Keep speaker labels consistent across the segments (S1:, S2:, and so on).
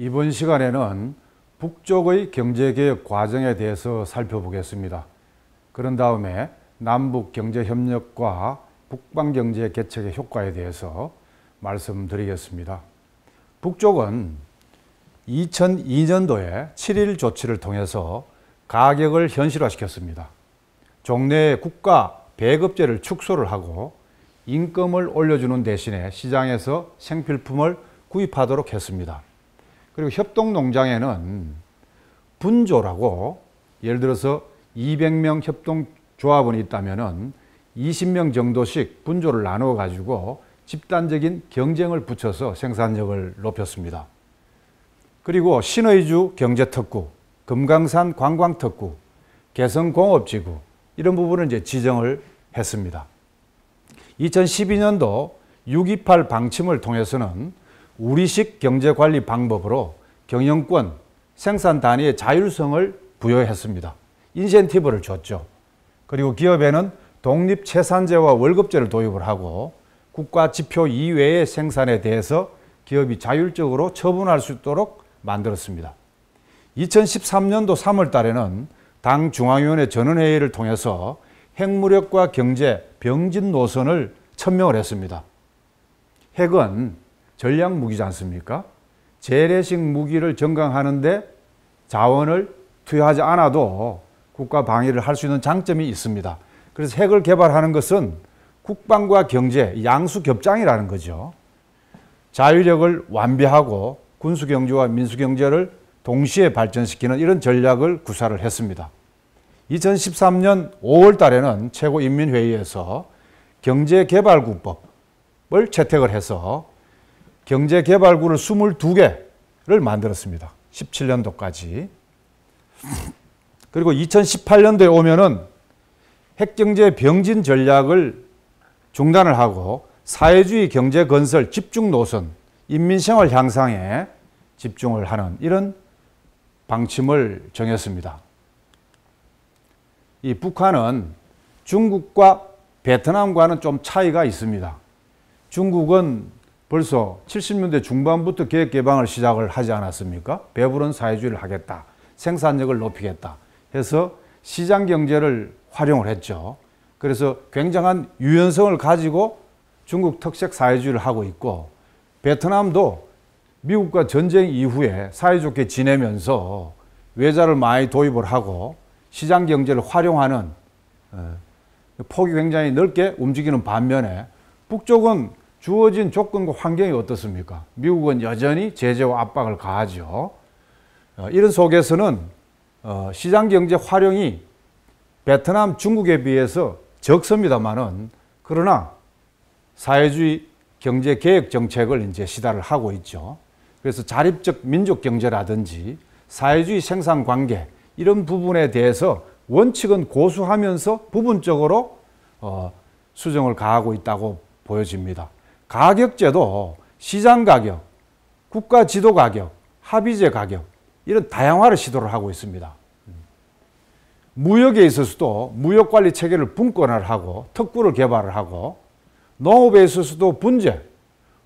S1: 이번 시간에는 북쪽의 경제개혁 과정에 대해서 살펴보겠습니다. 그런 다음에 남북 경제협력과 북방 경제 개척의 효과에 대해서 말씀드리겠습니다. 북쪽은 2002년도에 7일 조치를 통해서 가격을 현실화시켰습니다. 종래 국가 배급제를 축소를 하고 임금을 올려주는 대신에 시장에서 생필품을 구입하도록 했습니다. 그리고 협동농장에는 분조라고 예를 들어서 200명 협동조합원이 있다면 20명 정도씩 분조를 나누어 가지고 집단적인 경쟁을 붙여서 생산력을 높였습니다. 그리고 신의주 경제특구, 금강산 관광특구, 개성공업지구 이런 부분을 이제 지정을 했습니다. 2012년도 628 방침을 통해서는 우리식 경제관리 방법으로 경영권, 생산 단위의 자율성을 부여했습니다. 인센티브를 줬죠. 그리고 기업에는 독립채산제와 월급제를 도입을 하고 국가 지표 이외의 생산에 대해서 기업이 자율적으로 처분할 수 있도록 만들었습니다. 2013년도 3월 달에는 당 중앙위원회 전원회의를 통해서 핵무력과 경제 병진 노선을 천명을 했습니다. 핵은 전략 무기지 않습니까? 재래식 무기를 정강하는데 자원을 투여하지 않아도 국가 방위를 할 수 있는 장점이 있습니다. 그래서 핵을 개발하는 것은 국방과 경제 양수 겹장이라는 거죠. 자유력을 완비하고 군수 경제와 민수 경제를 동시에 발전시키는 이런 전략을 구사를 했습니다. 2013년 5월 달에는 최고인민회의에서 경제개발구법을 채택을 해서 경제개발구를 22개를 만들었습니다. 17년도까지. 그리고 2018년도에 오면은 핵경제 병진 전략을 중단을 하고 사회주의 경제 건설 집중 노선, 인민생활 향상에 집중을 하는 이런 방침을 정했습니다. 이 북한은 중국과 베트남과는 좀 차이가 있습니다. 중국은 벌써 70년대 중반부터 계획 개방을 시작을 하지 않았습니까? 배부른 사회주의를 하겠다. 생산력을 높이겠다. 해서 시장 경제를 활용을 했죠. 그래서 굉장한 유연성을 가지고 중국 특색 사회주의를 하고 있고 베트남도 미국과 전쟁 이후에 사이좋게 지내면서 외자를 많이 도입을 하고 시장 경제를 활용하는 어, 폭이 굉장히 넓게 움직이는 반면에 북쪽은 주어진 조건과 환경이 어떻습니까? 미국은 여전히 제재와 압박을 가하죠. 어, 이런 속에서는 어, 시장 경제 활용이 베트남, 중국에 비해서 적습니다만은 그러나 사회주의 경제 개혁 정책을 이제 시달을 하고 있죠. 그래서 자립적 민족 경제라든지 사회주의 생산 관계 이런 부분에 대해서 원칙은 고수하면서 부분적으로 어, 수정을 가하고 있다고 보여집니다. 가격제도 시장 가격, 국가 지도 가격, 합의제 가격 이런 다양화를 시도를 하고 있습니다. 무역에 있어서도 무역 관리 체계를 분권화를 하고 특구를 개발을 하고 농업에 있어서도 분제,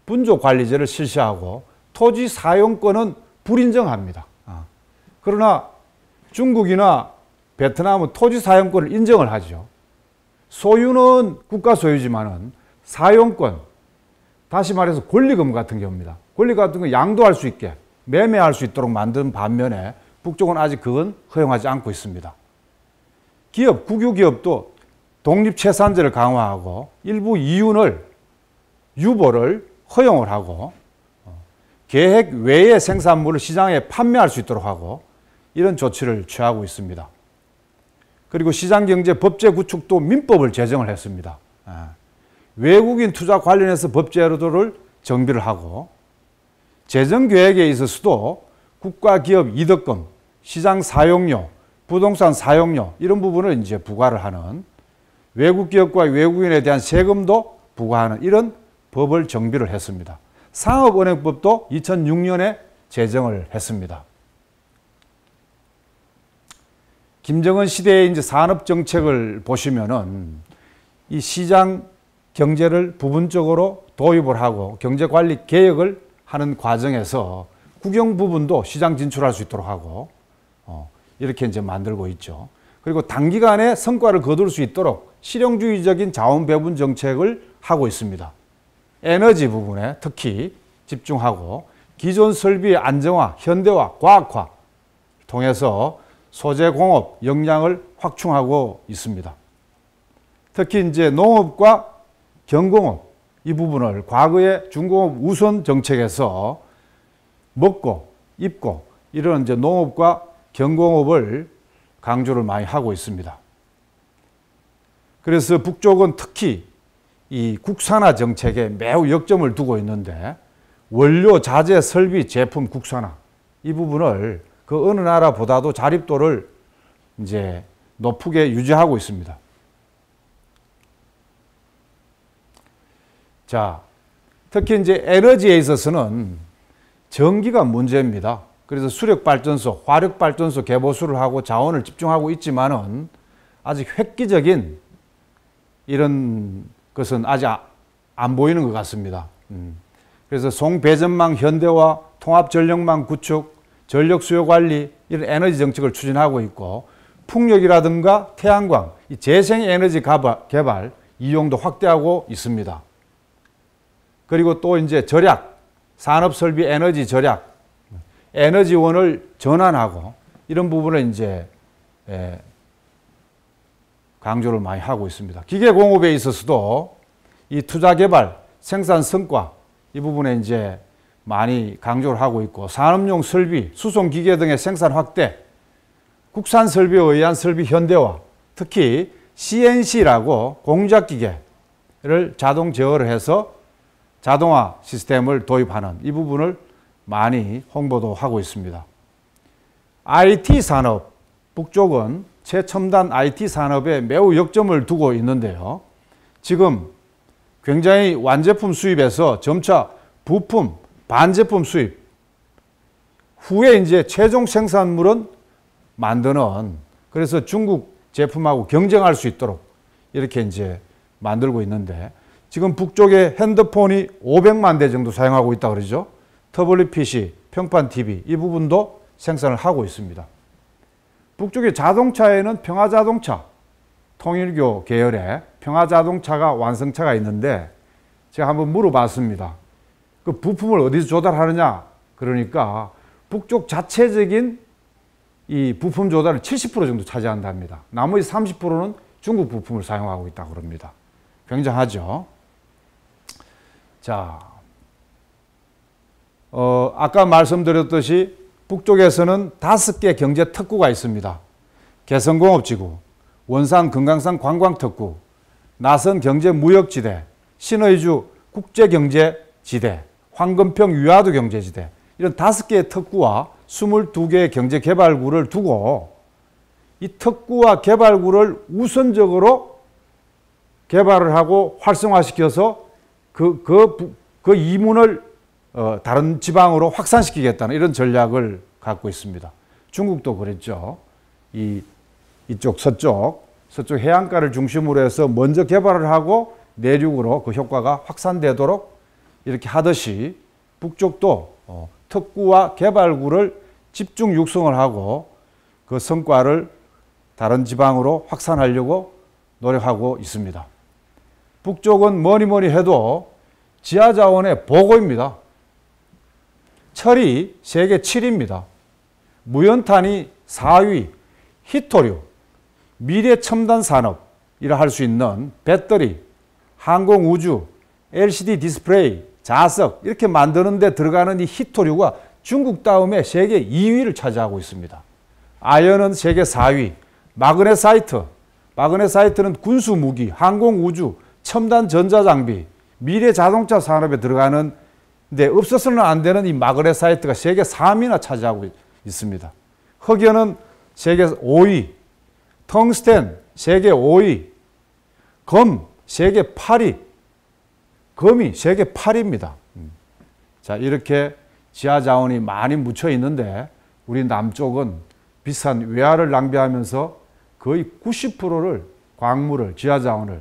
S1: 분조 관리제를 실시하고 토지 사용권은 불인정합니다. 아. 그러나 중국이나 베트남은 토지 사용권을 인정을 하죠. 소유는 국가 소유지만은 사용권, 다시 말해서 권리금 같은 경우입니다. 권리 같은 거 양도할 수 있게 매매할 수 있도록 만든 반면에 북쪽은 아직 그건 허용하지 않고 있습니다. 기업, 국유 기업도 독립채산제를 강화하고 일부 이윤을 유보를 허용을 하고 어, 계획 외의 생산물을 시장에 판매할 수 있도록 하고 이런 조치를 취하고 있습니다. 그리고 시장경제 법제 구축도 민법을 제정을 했습니다. 예. 외국인 투자 관련해서 법제도를 정비를 하고 재정 계획에 있어서도 국가 기업 이득금, 시장 사용료, 부동산 사용료 이런 부분을 이제 부과를 하는 외국 기업과 외국인에 대한 세금도 부과하는 이런 법을 정비를 했습니다. 상업은행법도 2006년에 제정을 했습니다. 김정은 시대의 이제 산업 정책을 보시면은 이 시장 경제를 부분적으로 도입을 하고 경제 관리 개혁을 하는 과정에서 국영 부분도 시장 진출할 수 있도록 하고 어, 이렇게 이제 만들고 있죠. 그리고 단기간에 성과를 거둘 수 있도록 실용주의적인 자원 배분 정책을 하고 있습니다. 에너지 부분에 특히 집중하고 기존 설비의 안정화, 현대화, 과학화 통해서 소재 공업 역량을 확충하고 있습니다. 특히 이제 농업과 경공업 이 부분을 과거의 중공업 우선 정책에서 먹고 입고 이런 이제 농업과 경공업을 강조를 많이 하고 있습니다. 그래서 북쪽은 특히 이 국산화 정책에 매우 역점을 두고 있는데 원료, 자재, 설비, 제품 국산화 이 부분을 그 어느 나라보다도 자립도를 이제 높게 유지하고 있습니다. 자, 특히 이제 에너지에 있어서는 전기가 문제입니다. 그래서 수력 발전소, 화력 발전소 개보수를 하고 자원을 집중하고 있지만은 아직 획기적인 이런 것은 아직 안 보이는 것 같습니다. 음. 그래서 송배전망 현대화, 통합전력망 구축, 전력 수요 관리 이런 에너지 정책을 추진하고 있고 풍력이라든가 태양광, 재생 에너지 개발, 이용도 확대하고 있습니다. 그리고 또 이제 절약, 산업 설비 에너지 절약, 에너지원을 전환하고 이런 부분을 이제 예, 강조를 많이 하고 있습니다. 기계 공업에 있어서도 이 투자 개발, 생산 성과 이 부분에 이제 많이 강조를 하고 있고 산업용 설비, 수송 기계 등의 생산 확대, 국산 설비에 의한 설비 현대화, 특히 CNC라고 공작 기계를 자동 제어를 해서 자동화 시스템을 도입하는 이 부분을 많이 홍보도 하고 있습니다. IT 산업, 북쪽은 최첨단 IT 산업에 매우 역점을 두고 있는데요. 지금 굉장히 완제품 수입에서 점차 부품, 반제품 수입, 후에 이제 최종 생산물은 만드는 그래서 중국 제품하고 경쟁할 수 있도록 이렇게 이제 만들고 있는데 지금 북쪽에 핸드폰이 500만 대 정도 사용하고 있다 그러죠. 터블릿 PC, 평판 TV 이 부분도 생산을 하고 있습니다. 북쪽의 자동차에는 평화자동차, 통일교 계열의 평화자동차가 완성차가 있는데 제가 한번 물어봤습니다. 그 부품을 어디서 조달하느냐? 그러니까 북쪽 자체적인 이 부품 조달을 70% 정도 차지한답니다. 나머지 30%는 중국 부품을 사용하고 있다고 합니다. 굉장하죠. 자, 어, 아까 말씀드렸듯이 북쪽에서는 다섯 개 경제 특구가 있습니다. 개성공업지구, 원산 금강산 관광특구, 나선 경제무역지대, 신의주 국제경제지대, 황금평 유화도 경제지대 이런 다섯 개의 특구와 22개의 경제개발구를 두고 이 특구와 개발구를 우선적으로 개발을 하고 활성화시켜서 그, 그, 그 이문을 어, 다른 지방으로 확산시키겠다는 이런 전략을 갖고 있습니다. 중국도 그랬죠. 이, 이쪽 서쪽, 서쪽 해안가를 중심으로 해서 먼저 개발을 하고 내륙으로 그 효과가 확산되도록 이렇게 하듯이 북쪽도 어, 특구와 개발구를 집중 육성을 하고 그 성과를 다른 지방으로 확산하려고 노력하고 있습니다. 북쪽은 뭐니 뭐니 해도 지하자원의 보고입니다. 철이 세계 7위입니다. 무연탄이 4위, 희토류, 미래 첨단 산업이라 할 수 있는 배터리, 항공 우주, LCD 디스플레이, 자석 이렇게 만드는 데 들어가는 이 희토류가 중국 다음에 세계 2위를 차지하고 있습니다. 아연은 세계 4위, 마그네사이트, 마그네사이트는 군수 무기, 항공 우주, 첨단 전자장비, 미래 자동차 산업에 들어가는 데 없어서는 안 되는 이 마그네사이트가 세계 3위나 차지하고 있습니다. 흑연은 세계 5위, 텅스텐 세계 5위, 검 세계 8위, 금이 세계 8위입니다. 음. 자, 이렇게 지하 자원이 많이 묻혀 있는데 우리 남쪽은 비싼 외화를 낭비하면서 거의 90%를 광물을 지하 자원을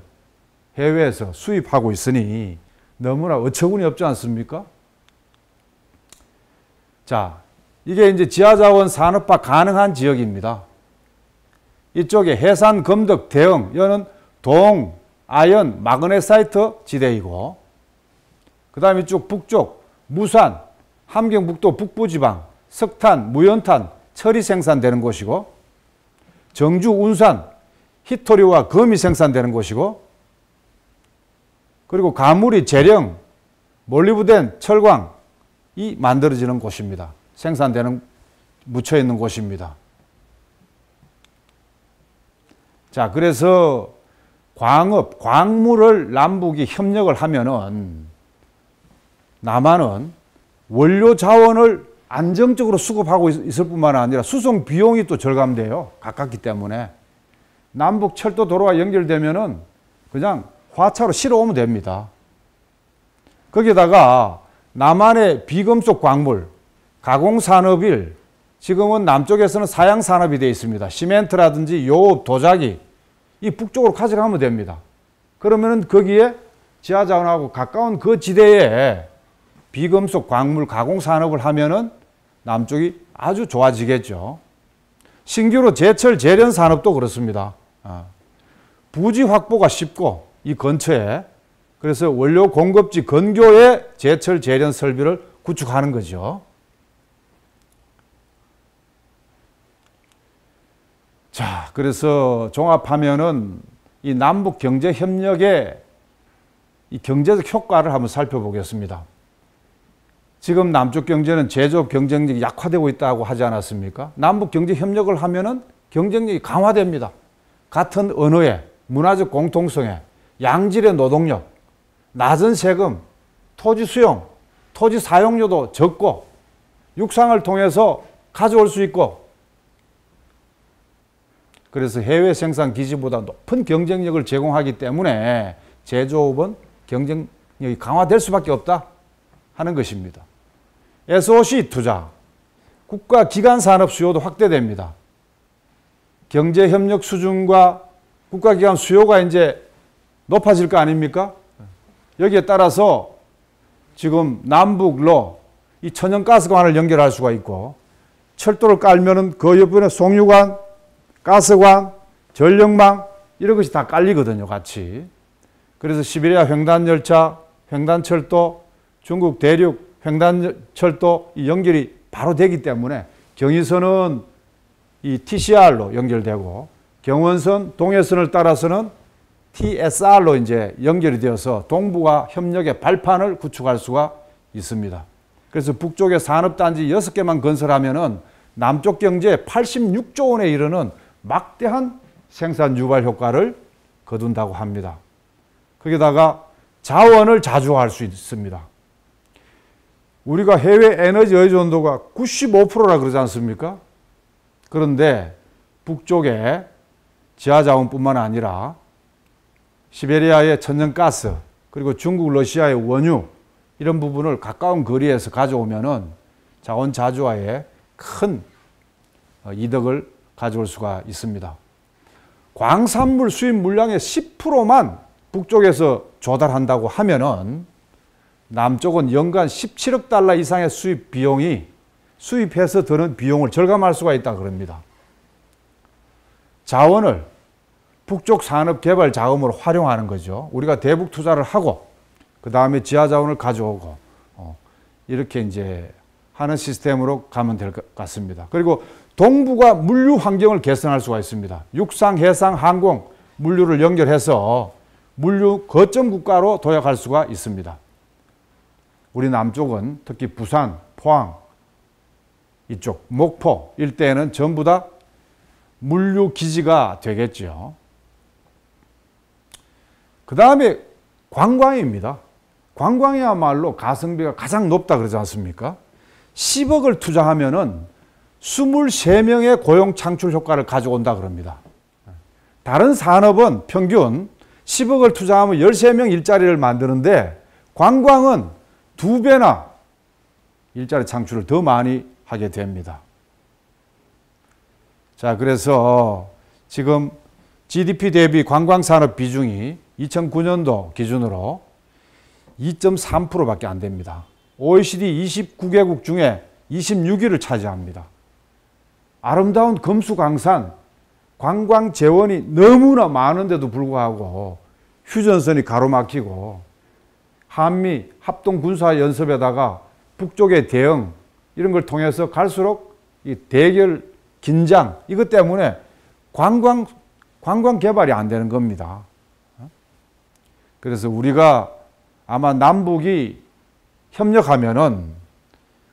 S1: 해외에서 수입하고 있으니 너무나 어처구니 없지 않습니까? 자, 이게 이제 지하자원 산업화 가능한 지역입니다. 이쪽에 해산, 검덕, 대흥, 여는 동, 아연, 마그네사이트 지대이고, 그 다음에 이쪽 북쪽, 무산, 함경북도 북부지방, 석탄, 무연탄, 철이 생산되는 곳이고, 정주, 운산, 히토리와 금이 생산되는 곳이고, 그리고 가물이, 재령, 몰리브덴, 철광이 만들어지는 곳입니다. 생산되는, 묻혀 있는 곳입니다. 자, 그래서 광업, 광물을 남북이 협력을 하면은 남한은 원료 자원을 안정적으로 수급하고 있을 뿐만 아니라 수송 비용이 또 절감돼요. 가깝기 때문에. 남북 철도 도로가 연결되면은 그냥 화차로 실어 오면 됩니다. 거기다가 남한의 비금속 광물, 가공산업일, 지금은 남쪽에서는 사양산업이 되어 있습니다. 시멘트라든지 요업, 도자기, 이 북쪽으로 가져가면 됩니다. 그러면은 거기에 지하자원하고 가까운 그 지대에 비금속 광물 가공 산업을 하면은 남쪽이 아주 좋아지겠죠. 신규로 제철 재련 산업도 그렇습니다. 아, 부지 확보가 쉽고 이 근처에 그래서 원료 공급지 근교에 제철 재련 설비를 구축하는 거죠. 자, 그래서 종합하면은 이 남북 경제 협력의 이 경제적 효과를 한번 살펴보겠습니다. 지금 남쪽 경제는 제조업 경쟁력이 약화되고 있다고 하지 않았습니까? 남북 경제 협력을 하면은 경쟁력이 강화됩니다. 같은 언어에, 문화적 공통성에, 양질의 노동력, 낮은 세금, 토지 수용, 토지 사용료도 적고, 육상을 통해서 가져올 수 있고, 그래서 해외 생산 기지보다 높은 경쟁력을 제공하기 때문에 제조업은 경쟁력이 강화될 수밖에 없다 하는 것입니다. SOC 투자, 국가 기관 산업 수요도 확대됩니다. 경제 협력 수준과 국가 기관 수요가 이제 높아질 거 아닙니까? 여기에 따라서 지금 남북로 이 천연가스관을 연결할 수가 있고 철도를 깔면은 그 옆에 송유관, 가스관, 전력망 이런 것이 다 깔리거든요, 같이. 그래서 시베리아 횡단열차, 횡단철도, 중국 대륙 횡단철도 연결이 바로 되기 때문에 경의선은 이 TCR로 연결되고 경원선, 동해선을 따라서는 TSR로 이제 연결이 되어서 동북아 협력의 발판을 구축할 수가 있습니다. 그래서 북쪽에 산업단지 6개만 건설하면은 남쪽 경제에 86조 원에 이르는 막대한 생산 유발 효과를 거둔다고 합니다. 거기다가 자원을 자주할 수 있습니다. 우리가 해외 에너지 의존도가 95%라 그러지 않습니까? 그런데 북쪽에 지하자원뿐만 아니라 시베리아의 천연가스 그리고 중국 러시아의 원유 이런 부분을 가까운 거리에서 가져오면은 자원 자주화에 큰 어, 이득을 가져올 수가 있습니다. 광산물 수입 물량의 10%만 북쪽에서 조달한다고 하면은 남쪽은 연간 17억 달러 이상의 수입 비용이 수입해서 드는 비용을 절감할 수가 있다 그럽니다. 자원을 북쪽 산업 개발 자금으로 활용하는 거죠. 우리가 대북 투자를 하고 그 다음에 지하 자원을 가져오고 어, 이렇게 이제 하는 시스템으로 가면 될 것 같습니다. 그리고 동북아 물류 환경을 개선할 수가 있습니다. 육상, 해상, 항공 물류를 연결해서 물류 거점 국가로 도약할 수가 있습니다. 우리 남쪽은 특히 부산, 포항 이쪽 목포 일대에는 전부 다 물류 기지가 되겠죠. 그 다음에 관광입니다. 관광이야말로 가성비가 가장 높다 그러지 않습니까? 10억을 투자하면은 23명의 고용 창출 효과를 가져온다 그럽니다. 다른 산업은 평균 10억을 투자하면 13명 일자리를 만드는데 관광은 두 배나 일자리 창출을 더 많이 하게 됩니다. 자, 그래서 지금 GDP 대비 관광산업 비중이 2009년도 기준으로 2.3%밖에 안 됩니다. OECD 29개국 중에 26위를 차지합니다. 아름다운 금수강산 관광 재원이 너무나 많은데도 불구하고 휴전선이 가로막히고 한미 합동 군사 연습에다가 북쪽의 대응 이런 걸 통해서 갈수록 이 대결 긴장 이것 때문에 관광 관광 개발이 안 되는 겁니다. 그래서 우리가 아마 남북이 협력하면은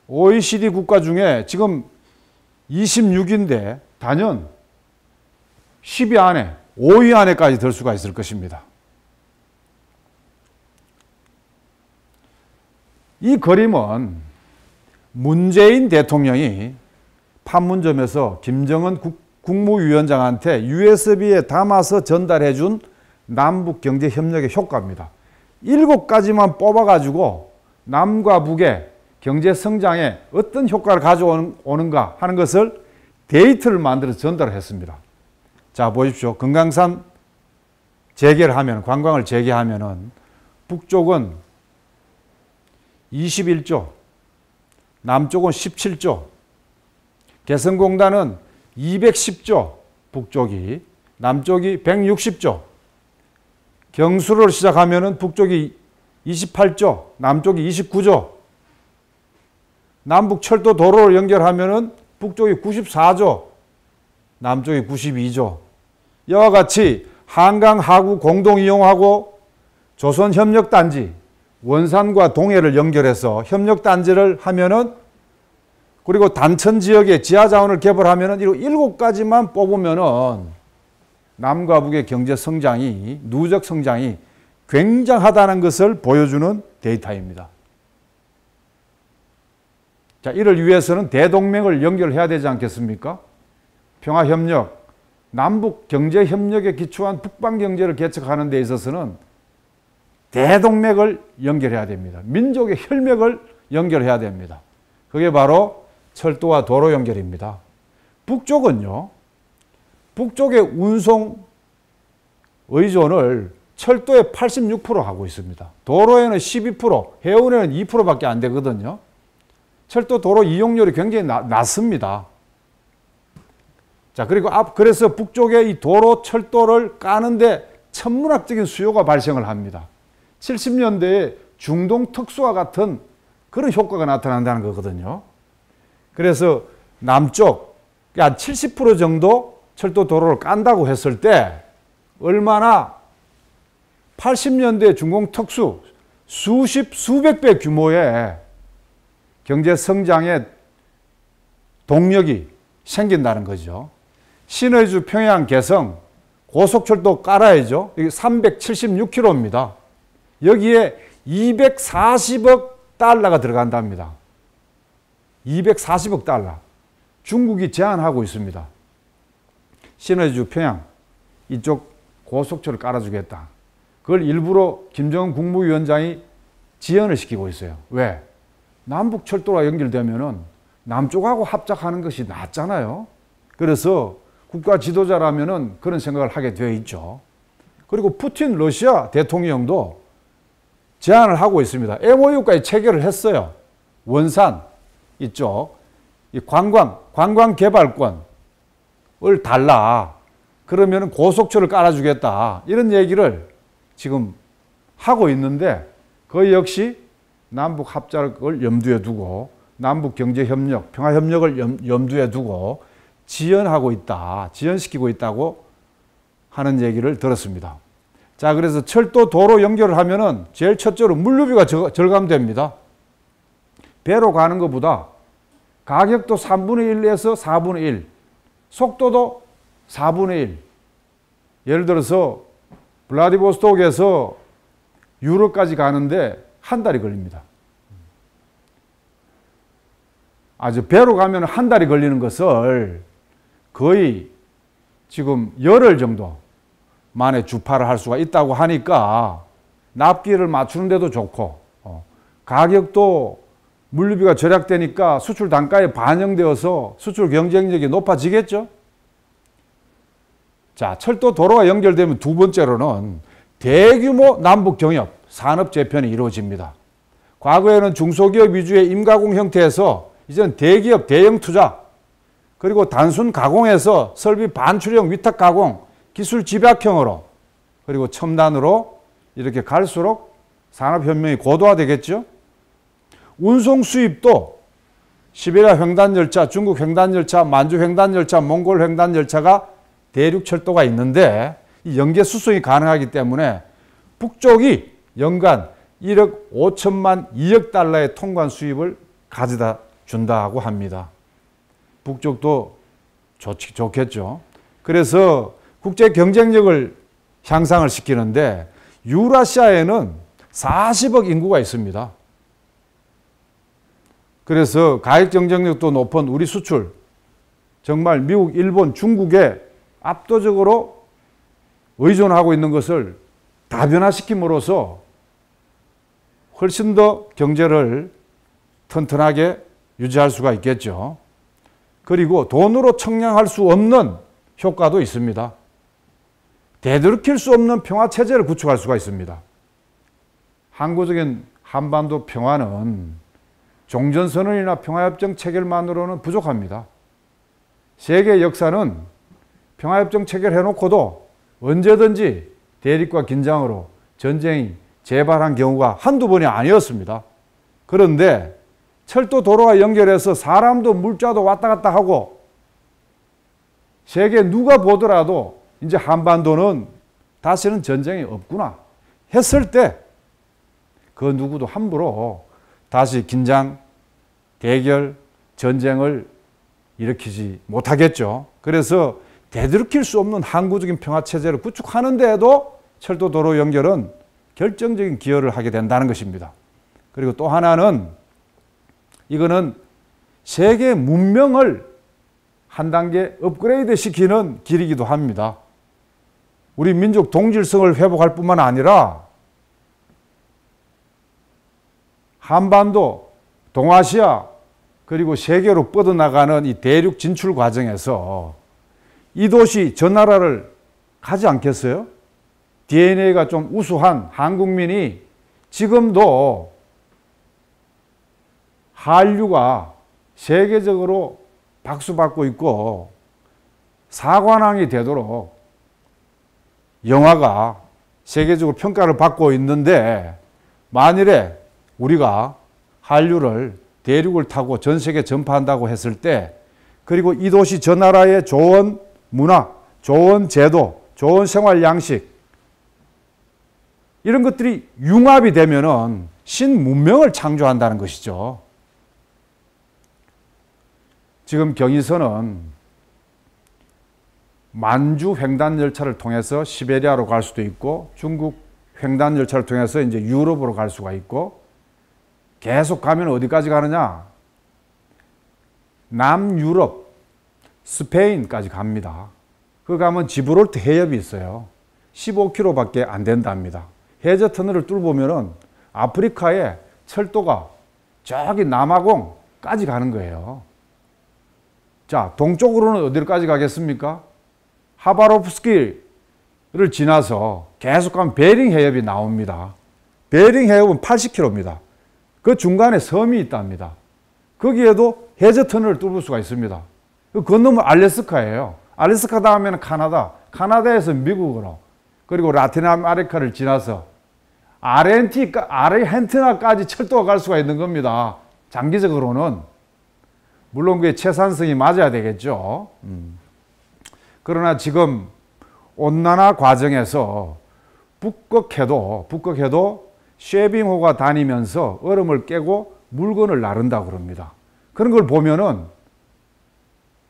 S1: OECD 국가 중에 지금 26인데 단연 10위 안에 5위 안에까지 들 수가 있을 것입니다. 이 그림은 문재인 대통령이 판문점에서 김정은 국, 국무위원장한테 USB에 담아서 전달해 준 남북 경제 협력의 효과입니다. 일곱 가지만 뽑아가지고 남과 북의 경제 성장에 어떤 효과를 가져오는가 하는 것을 데이터를 만들어서 전달했습니다. 자, 보십시오. 금강산 재개를 하면, 관광을 재개하면은 북쪽은 21조, 남쪽은 17조, 개성공단은 210조, 북쪽이, 남쪽이 160조, 경수를 시작하면은 북쪽이 28조, 남쪽이 29조, 남북 철도 도로를 연결하면은 북쪽이 94조, 남쪽이 92조. 이와 같이 한강 하구 공동 이용하고 조선 협력 단지 원산과 동해를 연결해서 협력 단지를 하면은 그리고 단천 지역에 지하 자원을 개발하면은 이 일곱 가지만 뽑으면은 남과 북의 경제 성장이 누적 성장이 굉장하다는 것을 보여주는 데이터입니다. 자, 이를 위해서는 대동맹을 연결해야 되지 않겠습니까? 평화협력, 남북 경제협력에 기초한 북방경제를 개척하는 데 있어서는 대동맥을 연결해야 됩니다. 민족의 혈맥을 연결해야 됩니다. 그게 바로 철도와 도로 연결입니다. 북쪽은요, 북쪽의 운송 의존을 철도에 86% 하고 있습니다. 도로에는 12%, 해운에는 2%밖에 안 되거든요. 철도 도로 이용률이 굉장히 나, 낮습니다. 자, 그리고 앞, 그래서 북쪽에 이 도로 철도를 까는데 천문학적인 수요가 발생을 합니다. 70년대에 중동 특수와 같은 그런 효과가 나타난다는 거거든요. 그래서 남쪽, 한 70% 정도 철도 도로를 깐다고 했을 때 얼마나 80년대 중공 특수 수십 수백 배 규모의 경제 성장의 동력이 생긴다는 거죠. 신의주 평양 개성 고속철도 깔아야죠. 이게 376km입니다. 여기에 240억 달러가 들어간답니다. 240억 달러. 중국이 제한하고 있습니다. 신의주 평양 이쪽 고속철을 깔아주겠다. 그걸 일부러 김정은 국무위원장이 지연을 시키고 있어요. 왜? 남북 철도가 연결되면은 남쪽하고 합작하는 것이 낫잖아요. 그래서 국가 지도자라면은 그런 생각을 하게 되어 있죠. 그리고 푸틴 러시아 대통령도 제안을 하고 있습니다. MOU까지 체결을 했어요. 원산 이쪽 이 관광 관광 개발권 을 달라. 그러면 고속철을 깔아주겠다. 이런 얘기를 지금 하고 있는데 그 역시 남북 합작을 염두에 두고 남북 경제 협력, 평화 협력을 염두에 두고 지연하고 있다. 지연시키고 있다고 하는 얘기를 들었습니다. 자, 그래서 철도 도로 연결을 하면은 제일 첫째로 물류비가 절감됩니다. 배로 가는 것보다 가격도 3분의 1에서 4분의 1, 속도도 4분의 1. 예를 들어서 블라디보스톡에서 유럽까지 가는데 한 달이 걸립니다. 아주 배로 가면 한 달이 걸리는 것을 거의 지금 열흘 정도 만에 주파를 할 수가 있다고 하니까 납기를 맞추는데도 좋고 어, 가격도 물류비가 절약되니까 수출 단가에 반영되어서 수출 경쟁력이 높아지겠죠? 자, 철도 도로가 연결되면 두 번째로는 대규모 남북 경협, 산업 재편이 이루어집니다. 과거에는 중소기업 위주의 임가공 형태에서 이제는 대기업 대형 투자 그리고 단순 가공에서 설비 반출형 위탁 가공 기술 집약형으로 그리고 첨단으로 이렇게 갈수록 산업혁명이 고도화되겠죠. 운송 수입도 시베리아 횡단 열차, 중국 횡단 열차, 만주 횡단 열차, 몽골 횡단 열차가 대륙 철도가 있는데 이 연계 수송이 가능하기 때문에 북쪽이 연간 1억 5천만 2억 달러의 통관 수입을 가져다 준다고 합니다. 북쪽도 좋지, 좋겠죠. 그래서 국제 경쟁력을 향상을 시키는데 유라시아에는 40억 인구가 있습니다. 그래서 가격 경쟁력도 높은 우리 수출 정말 미국, 일본, 중국에 압도적으로 의존하고 있는 것을 다변화시킴으로써 훨씬 더 경제를 튼튼하게 유지할 수가 있겠죠. 그리고 돈으로 청량할 수 없는 효과도 있습니다. 되돌이킬 수 없는 평화 체제를 구축할 수가 있습니다. 항구적인 한반도 평화는 종전선언이나 평화협정 체결만으로는 부족합니다. 세계 역사는 평화협정 체결해놓고도 언제든지 대립과 긴장으로 전쟁이 재발한 경우가 한두 번이 아니었습니다. 그런데 철도 도로와 연결해서 사람도 물자도 왔다 갔다 하고 세계 누가 보더라도 이제 한반도는 다시는 전쟁이 없구나 했을 때 그 누구도 함부로 다시 긴장, 대결, 전쟁을 일으키지 못하겠죠. 그래서 되돌이킬 수 없는 항구적인 평화 체제를 구축하는데도 철도 도로 연결은 결정적인 기여를 하게 된다는 것입니다. 그리고 또 하나는 이거는 세계 문명을 한 단계 업그레이드 시키는 길이기도 합니다. 우리 민족 동질성을 회복할 뿐만 아니라 한반도, 동아시아, 그리고 세계로 뻗어나가는 이 대륙 진출 과정에서 이 도시 저 나라를 가지 않겠어요? DNA가 좀 우수한 한국민이 지금도 한류가 세계적으로 박수받고 있고 사관왕이 되도록 영화가 세계적으로 평가를 받고 있는데 만일에 우리가 한류를 대륙을 타고 전 세계 전파한다고 했을 때 그리고 이 도시 저 나라의 좋은 문화, 좋은 제도, 좋은 생활 양식 이런 것들이 융합이 되면은 신문명을 창조한다는 것이죠. 지금 경의선은 만주 횡단 열차를 통해서 시베리아로 갈 수도 있고 중국 횡단 열차를 통해서 이제 유럽으로 갈 수가 있고 계속 가면 어디까지 가느냐? 남유럽, 스페인까지 갑니다. 그 가면 지브롤트 해협이 있어요. 15km밖에 안 된답니다. 해저 터널을 뚫보면은 아프리카의 철도가 저기 남아공까지 가는 거예요. 자, 동쪽으로는 어디까지 가겠습니까? 하바로프스크를 지나서 계속 가면 베링 해협이 나옵니다. 베링 해협은 80km입니다. 그 중간에 섬이 있답니다. 거기에도 해저 터널을 뚫을 수가 있습니다. 그 건너면 알래스카예요. 알래스카 다음에는 카나다, 카나다에서 미국으로, 그리고 라틴 아메리카를 지나서 아르헨티, 아르헨티나까지 철도가 갈 수가 있는 겁니다. 장기적으로는. 물론 그게 최산성이 맞아야 되겠죠. 음. 그러나 지금 온난화 과정에서 북극해도, 북극해도 쉐빙호가 다니면서 얼음을 깨고 물건을 나른다 그럽니다. 그런 걸 보면은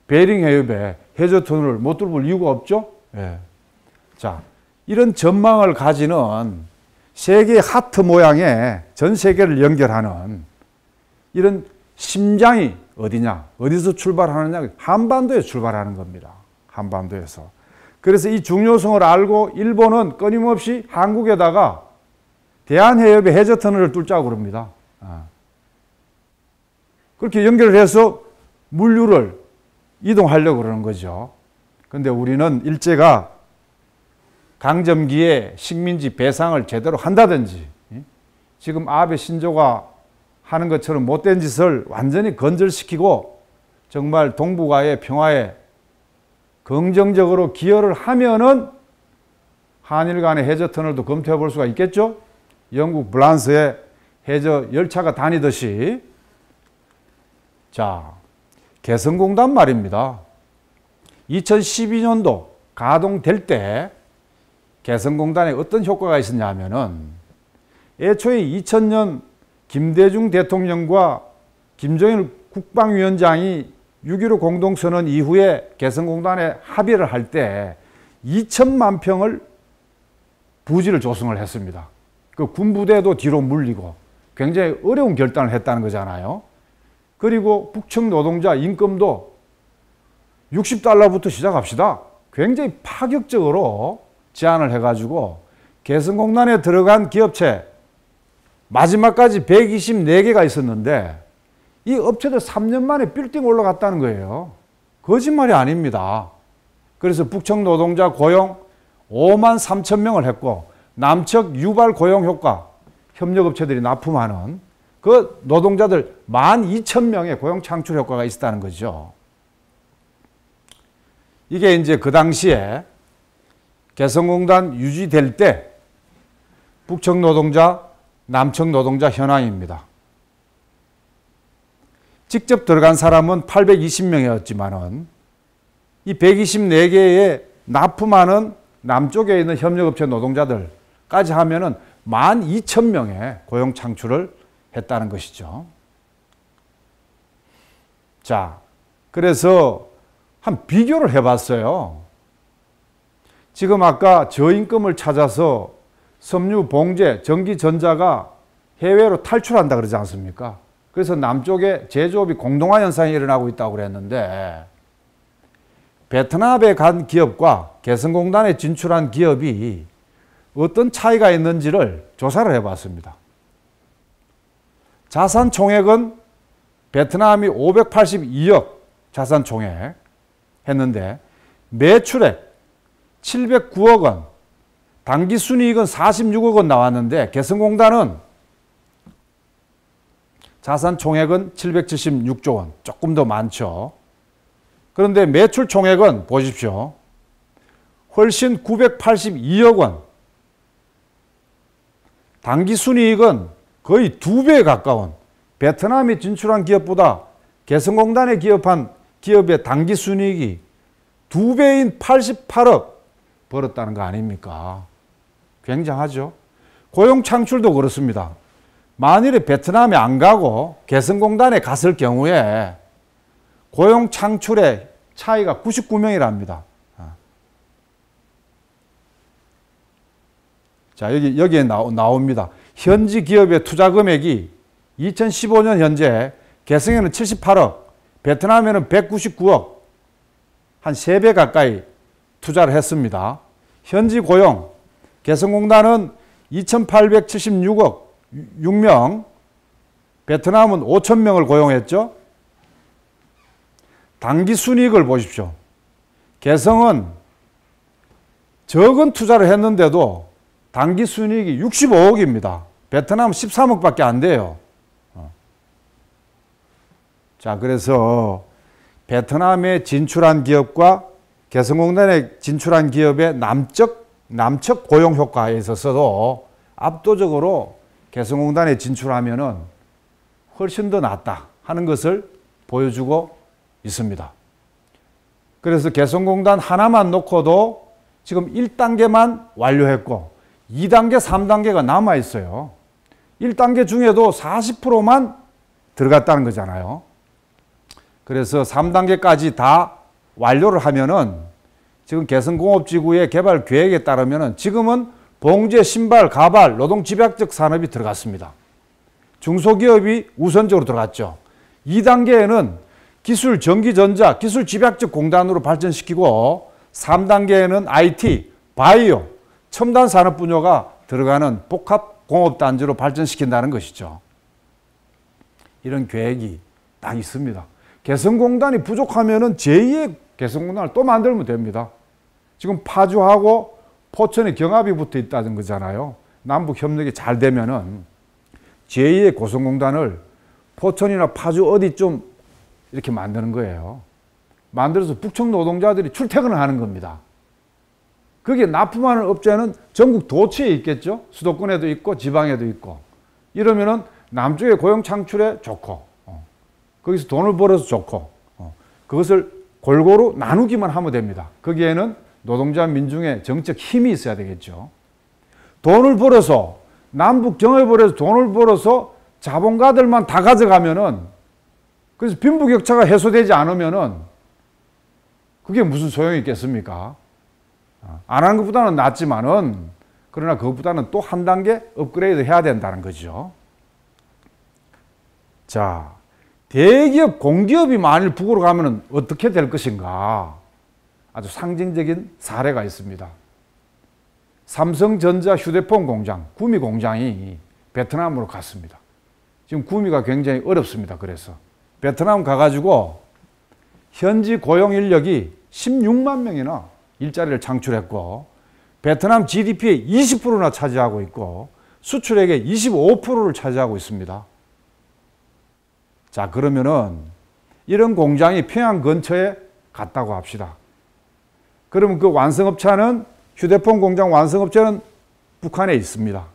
S1: 베링 해협에 해저 터널을 못 뚫을 이유가 없죠. 예. 자, 이런 전망을 가지는 세계 하트 모양의 전 세계를 연결하는 이런 심장이 어디냐, 어디서 출발하느냐, 한반도에 출발하는 겁니다. 한반도에서. 그래서 이 중요성을 알고 일본은 끊임없이 한국에다가 대한해협의 해저 터널을 뚫자고 그럽니다. 아. 그렇게 연결을 해서 물류를 이동하려고 그러는 거죠. 근데 우리는 일제가 강점기에 식민지 배상을 제대로 한다든지 지금 아베 신조가 하는 것처럼 못된 짓을 완전히 건절시키고 정말 동북아의 평화에 긍정적으로 기여를 하면은 한일 간의 해저 터널도 검토해 볼 수가 있겠죠. 영국 블란스에 해저 열차가 다니듯이 자 개성공단 말입니다. 2012년도 가동될 때 개성공단에 어떤 효과가 있었냐 하면은 애초에 2000년 김대중 대통령과 김정일 국방위원장이 6.15 공동선언 이후에 개성공단에 합의를 할 때 2천만 평을 부지를 조성을 했습니다. 그 군부대도 뒤로 물리고 굉장히 어려운 결단을 했다는 거잖아요. 그리고 북청 노동자 임금도 60달러부터 시작합시다. 굉장히 파격적으로 제안을 해가지고 개성공단에 들어간 기업체 마지막까지 124개가 있었는데 이 업체들 3년 만에 빌딩 올라갔다는 거예요. 거짓말이 아닙니다. 그래서 북청 노동자 고용 5만 3천 명을 했고 남측 유발 고용 효과 협력업체들이 납품하는 그 노동자들 1만 2천 명의 고용 창출 효과가 있었다는 거죠. 이게 이제 그 당시에 개성공단 유지될 때 북청 노동자, 남청 노동자 현황입니다. 직접 들어간 사람은 820명이었지만은 이 124개의 납품하는 남쪽에 있는 협력업체 노동자들 까지 하면은 12,000명의 고용 창출을 했다는 것이죠. 자, 그래서 한 비교를 해봤어요. 지금 아까 저임금을 찾아서 섬유, 봉제, 전기 전자가 해외로 탈출한다 그러지 않습니까? 그래서 남쪽에 제조업이 공동화 현상이 일어나고 있다고 그랬는데 베트남에 간 기업과 개성공단에 진출한 기업이 어떤 차이가 있는지를 조사를 해봤습니다. 자산 총액은 베트남이 582억 자산 총액 했는데 매출액 709억 원, 당기 순이익은 46억 원 나왔는데 개성공단은 자산 총액은 776조 원, 조금 더 많죠. 그런데 매출 총액은 보십시오. 훨씬 982억 원. 당기 순이익은 거의 두 배에 가까운 베트남이 진출한 기업보다 개성공단에 기업한 기업의 당기 순이익이 두 배인 88억 벌었다는 거 아닙니까? 굉장하죠. 고용 창출도 그렇습니다. 만일에 베트남에 안 가고 개성공단에 갔을 경우에 고용 창출의 차이가 99명이랍니다. 아. 자, 여기, 여기에 나오, 나옵니다. 현지 기업의 투자 금액이 2015년 현재 개성에는 78억, 베트남에는 199억, 한 3배 가까이 투자를 했습니다. 현지 고용, 개성공단은 2,876억, 6명, 베트남은 5천 명을 고용했죠. 단기 순이익을 보십시오. 개성은 적은 투자를 했는데도 단기 순이익이 65억입니다. 베트남 13억밖에 안 돼요. 어. 자, 그래서 베트남에 진출한 기업과 개성공단에 진출한 기업의 남적, 남측 고용 효과에 있어서도 압도적으로 개성공단에 진출하면은 훨씬 더 낫다 하는 것을 보여주고 있습니다. 그래서 개성공단 하나만 놓고도 지금 1단계만 완료했고 2단계, 3단계가 남아 있어요. 1단계 중에도 40%만 들어갔다는 거잖아요. 그래서 3단계까지 다 완료를 하면은 지금 개성공업지구의 개발 계획에 따르면은 지금은 봉제, 신발, 가발, 노동 집약적 산업이 들어갔습니다. 중소기업이 우선적으로 들어갔죠. 2단계에는 기술, 전기전자, 기술 집약적 공단으로 발전시키고 3단계에는 IT, 바이오, 첨단 산업 분야가 들어가는 복합 공업 단지로 발전시킨다는 것이죠. 이런 계획이 딱 있습니다. 개성공단이 부족하면 제2의 개성공단을 또 만들면 됩니다. 지금 파주하고 포천에 경합이 붙어 있다는 거잖아요. 남북 협력이 잘 되면은 제2의 고성공단을 포천이나 파주 어디 좀 이렇게 만드는 거예요. 만들어서 북청 노동자들이 출퇴근을 하는 겁니다. 거기에 납품하는 업체는 전국 도처에 있겠죠. 수도권에도 있고 지방에도 있고. 이러면은 남쪽에 고용 창출에 좋고, 어. 거기서 돈을 벌어서 좋고, 어. 그것을 골고루 나누기만 하면 됩니다. 거기에는 노동자 민중의 정책 힘이 있어야 되겠죠. 돈을 벌어서 남북 벌어서 돈을 벌어서 자본가들만 다 가져가면은 그래서 빈부격차가 해소되지 않으면은 그게 무슨 소용이 있겠습니까? 아, 안 하는 것보다는 낫지만은 그러나 그것보다는 또 한 단계 업그레이드 해야 된다는 거죠. 자, 대기업, 공기업이 만일 북으로 가면은 어떻게 될 것인가? 아주 상징적인 사례가 있습니다. 삼성전자 휴대폰 공장, 구미 공장이 베트남으로 갔습니다. 지금 구미가 굉장히 어렵습니다. 그래서 베트남 가가지고 현지 고용 인력이 16만 명이나 일자리를 창출했고 베트남 GDP의 20%나 차지하고 있고 수출액의 25%를 차지하고 있습니다. 자, 그러면은 이런 공장이 평양 근처에 갔다고 합시다. 그러면 그 완성업체는 휴대폰 공장 완성업체는 북한에 있습니다.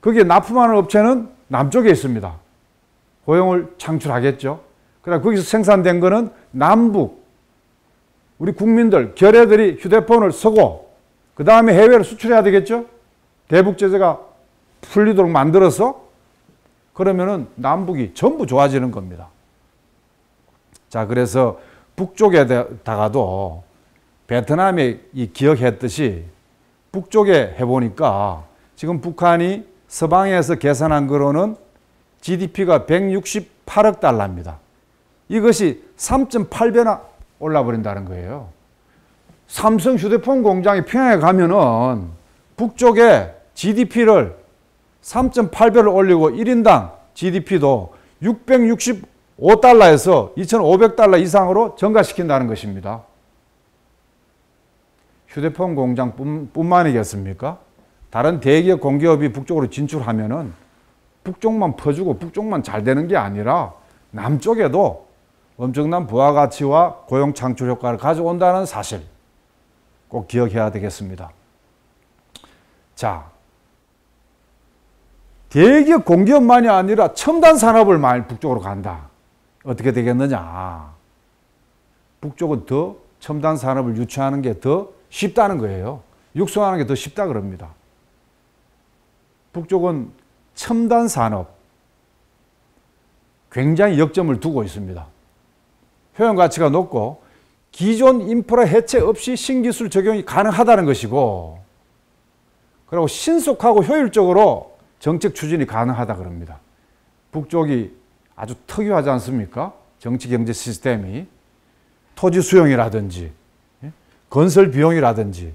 S1: 거기에 납품하는 업체는 남쪽에 있습니다. 고용을 창출하겠죠. 그러나 거기서 생산된 거는 남북 우리 국민들 결애들이 휴대폰을 쓰고 그 다음에 해외로 수출해야 되겠죠. 대북 제재가 풀리도록 만들어서 그러면은 남북이 전부 좋아지는 겁니다. 자, 그래서 북쪽에다가도 베트남에 이 기억했듯이 북쪽에 해보니까 지금 북한이 서방에서 계산한 거로는 GDP가 168억 달러입니다. 이것이 3.8배나 올라 버린다는 거예요. 삼성 휴대폰 공장이 평양에 가면은 북쪽에 GDP를 3.8배를 올리고 1인당 GDP도 665달러에서 2,500달러 이상으로 증가시킨다는 것입니다. 휴대폰 공장 뿐만이겠습니까? 다른 대기업 공기업이 북쪽으로 진출하면은 북쪽만 퍼주고 북쪽만 잘 되는 게 아니라 남쪽에도 엄청난 부가가치와 고용 창출 효과를 가져온다는 사실 꼭 기억해야 되겠습니다. 자, 대기업 공기업만이 아니라 첨단 산업을 많이 북쪽으로 간다. 어떻게 되겠느냐? 북쪽은 더 첨단 산업을 유치하는 게 더 쉽다는 거예요. 육성하는 게 더 쉽다 그럽니다. 북쪽은 첨단 산업 굉장히 역점을 두고 있습니다. 효용 가치가 높고 기존 인프라 해체 없이 신기술 적용이 가능하다는 것이고 그리고 신속하고 효율적으로 정책 추진이 가능하다 그럽니다. 북쪽이 아주 특유하지 않습니까? 정치 경제 시스템이 토지 수용이라든지 예? 건설 비용이라든지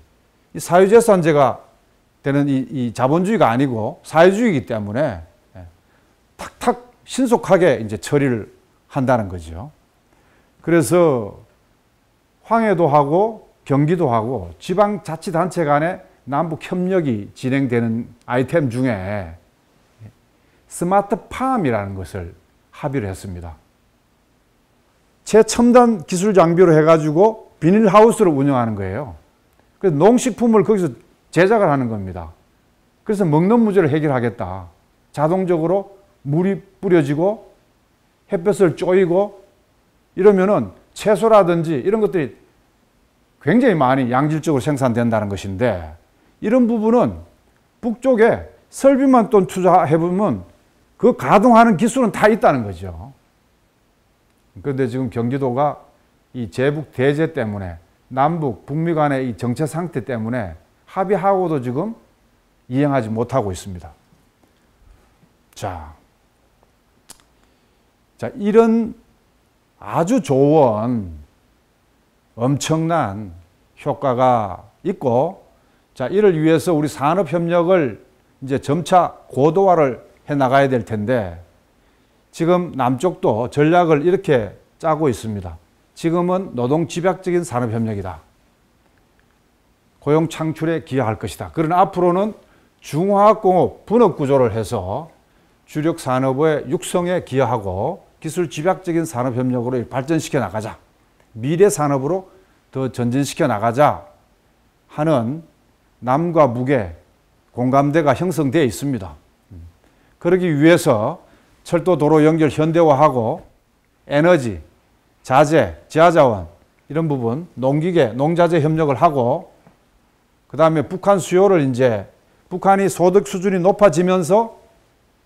S1: 이 사유재산제가 되는 이, 이 자본주의가 아니고 사회주의이기 때문에 예, 탁탁 신속하게 이제 처리를 한다는 거죠. 그래서 황해도 하고 경기도 하고 지방자치단체 간의 남북 협력이 진행되는 아이템 중에 스마트 팜이라는 것을 합의를 했습니다. 최첨단 기술 장비로 해가지고 비닐하우스를 운영하는 거예요. 그래서 농식품을 거기서 제작을 하는 겁니다. 그래서 먹는 문제를 해결하겠다. 자동적으로 물이 뿌려지고 햇볕을 쪼이고 이러면은 채소라든지 이런 것들이 굉장히 많이 양질적으로 생산된다는 것인데 이런 부분은 북쪽에 설비만 또 투자해보면 그 가동하는 기술은 다 있다는 거죠. 그런데 지금 경기도가 이 제북 대제 때문에 남북, 북미 간의 이 정체 상태 때문에 합의하고도 지금 이행하지 못하고 있습니다. 자, 자 이런 아주 좋은 엄청난 효과가 있고 자 이를 위해서 우리 산업 협력을 이제 점차 고도화를 해 나가야 될 텐데 지금 남쪽도 전략을 이렇게 짜고 있습니다. 지금은 노동 집약적인 산업 협력이다. 고용 창출에 기여할 것이다. 그러나 앞으로는 중화학공업 분업 구조를 해서 주력 산업의 육성에 기여하고 기술 집약적인 산업 협력으로 발전시켜 나가자. 미래 산업으로 더 전진시켜 나가자 하는 남과 북의 공감대가 형성되어 있습니다. 그러기 위해서 철도 도로 연결 현대화하고 에너지, 자재, 지하자원 이런 부분 농기계, 농자재 협력을 하고 그 다음에 북한 수요를 이제 북한이 소득 수준이 높아지면서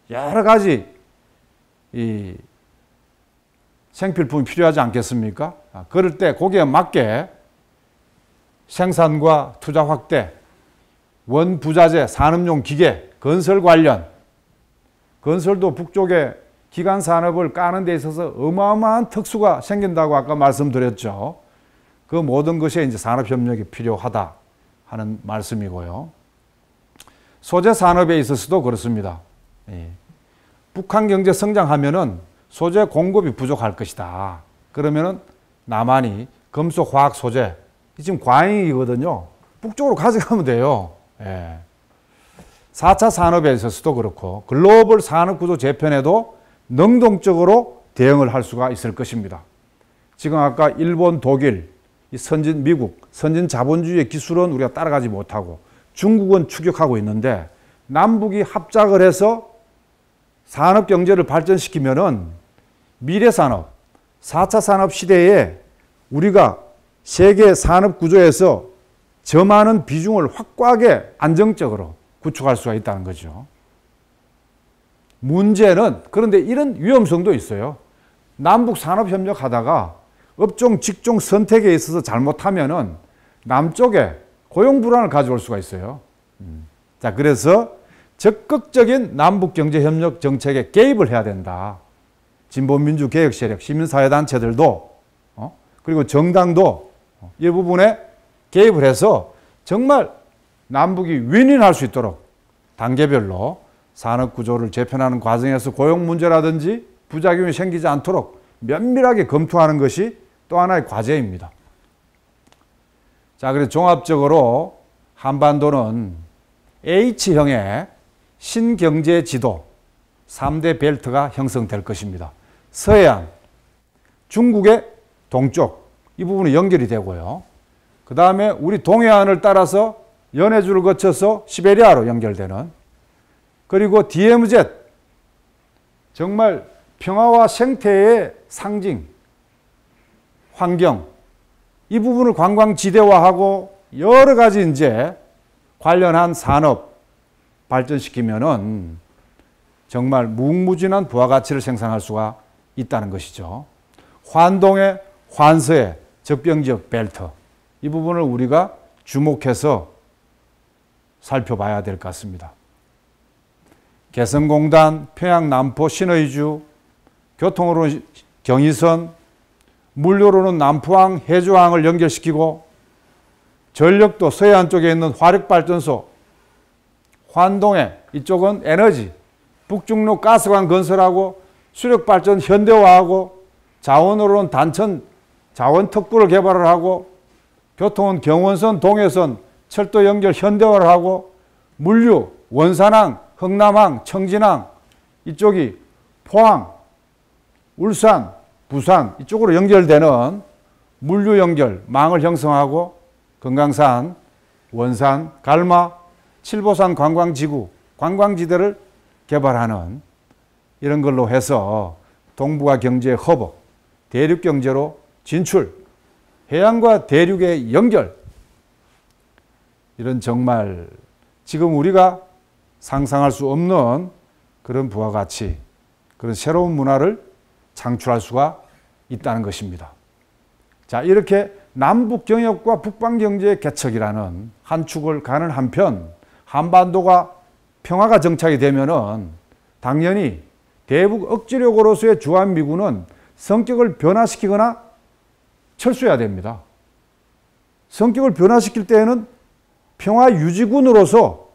S1: 여러 가지 이 생필품이 필요하지 않겠습니까? 아, 그럴 때 거기에 맞게 생산과 투자 확대, 원부자재, 산업용 기계, 건설 관련, 건설도 북쪽에 기간 산업을 까는 데 있어서 어마어마한 특수가 생긴다고 아까 말씀드렸죠. 그 모든 것에 이제 산업협력이 필요하다 하는 말씀이고요. 소재 산업에 있어서도 그렇습니다. 예. 북한 경제 성장하면은 소재 공급이 부족할 것이다. 그러면은 남한이 금속 화학 소재 지금 과잉이거든요. 북쪽으로 가져가면 돼요. 예. 4차 산업에 있어서도 그렇고 글로벌 산업 구조 재편에도 능동적으로 대응을 할 수가 있을 것입니다. 지금 아까 일본, 독일, 선진 미국, 선진 자본주의 기술은 우리가 따라가지 못하고 중국은 추격하고 있는데 남북이 합작을 해서 산업 경제를 발전시키면은 미래 산업, 4차 산업 시대에 우리가 세계 산업 구조에서 저 많은 비중을 확고하게 안정적으로 구축할 수가 있다는 거죠. 문제는 그런데 이런 위험성도 있어요. 남북 산업 협력하다가 업종 직종 선택에 있어서 잘못하면은 남쪽에 고용 불안을 가져올 수가 있어요. 음. 자, 그래서 적극적인 남북 경제 협력 정책에 개입을 해야 된다. 진보민주 개혁 세력, 시민사회 단체들도 어? 그리고 정당도 이 부분에 개입을 해서 정말 남북이 윈윈할 수 있도록 단계별로 산업 구조를 재편하는 과정에서 고용 문제라든지 부작용이 생기지 않도록 면밀하게 검토하는 것이 또 하나의 과제입니다. 자, 그래서 종합적으로 한반도는 H형의 신경제 지도 3대 벨트가 형성될 것입니다. 서해안, 중국의 동쪽 이 부분이 연결이 되고요. 그 다음에 우리 동해안을 따라서 연해주를 거쳐서 시베리아로 연결되는 그리고 DMZ 정말 평화와 생태의 상징 환경 이 부분을 관광지대화하고 여러 가지 이제 관련한 산업 발전시키면은 정말 무궁무진한 부가가치를 생산할 수가 있다는 것이죠. 환동의 환서의 적병지역 벨트 이 부분을 우리가 주목해서 살펴봐야 될 것 같습니다. 개성공단, 평양 남포 신의주, 교통으로 경의선, 물류로는 남포항, 해주항을 연결시키고 전력도 서해안 쪽에 있는 화력발전소, 환동에 이쪽은 에너지, 북중로 가스관 건설하고 수력발전 현대화하고 자원으로는 단천 자원 특구를 개발을 하고 교통은 경원선, 동해선, 철도 연결 현대화를 하고 물류, 원산항, 흥남항, 청진항 이쪽이 포항, 울산, 부산 이쪽으로 연결되는 물류 연결 망을 형성하고 금강산, 원산, 갈마, 칠보산 관광지구, 관광지대를 개발하는 이런 걸로 해서 동북아 경제 허브, 대륙 경제로 진출, 해양과 대륙의 연결 이런 정말 지금 우리가 상상할 수 없는 그런 부가가치, 그런 새로운 문화를 창출할 수가 있다는 것입니다. 자, 이렇게 남북 경협과 북방 경제의 개척이라는 한 축을 가는 한편 한반도가 평화가 정착이 되면은 당연히 대북 억지력으로서의 주한미군은 성격을 변화시키거나 철수해야 됩니다. 성격을 변화시킬 때에는 평화 유지군으로서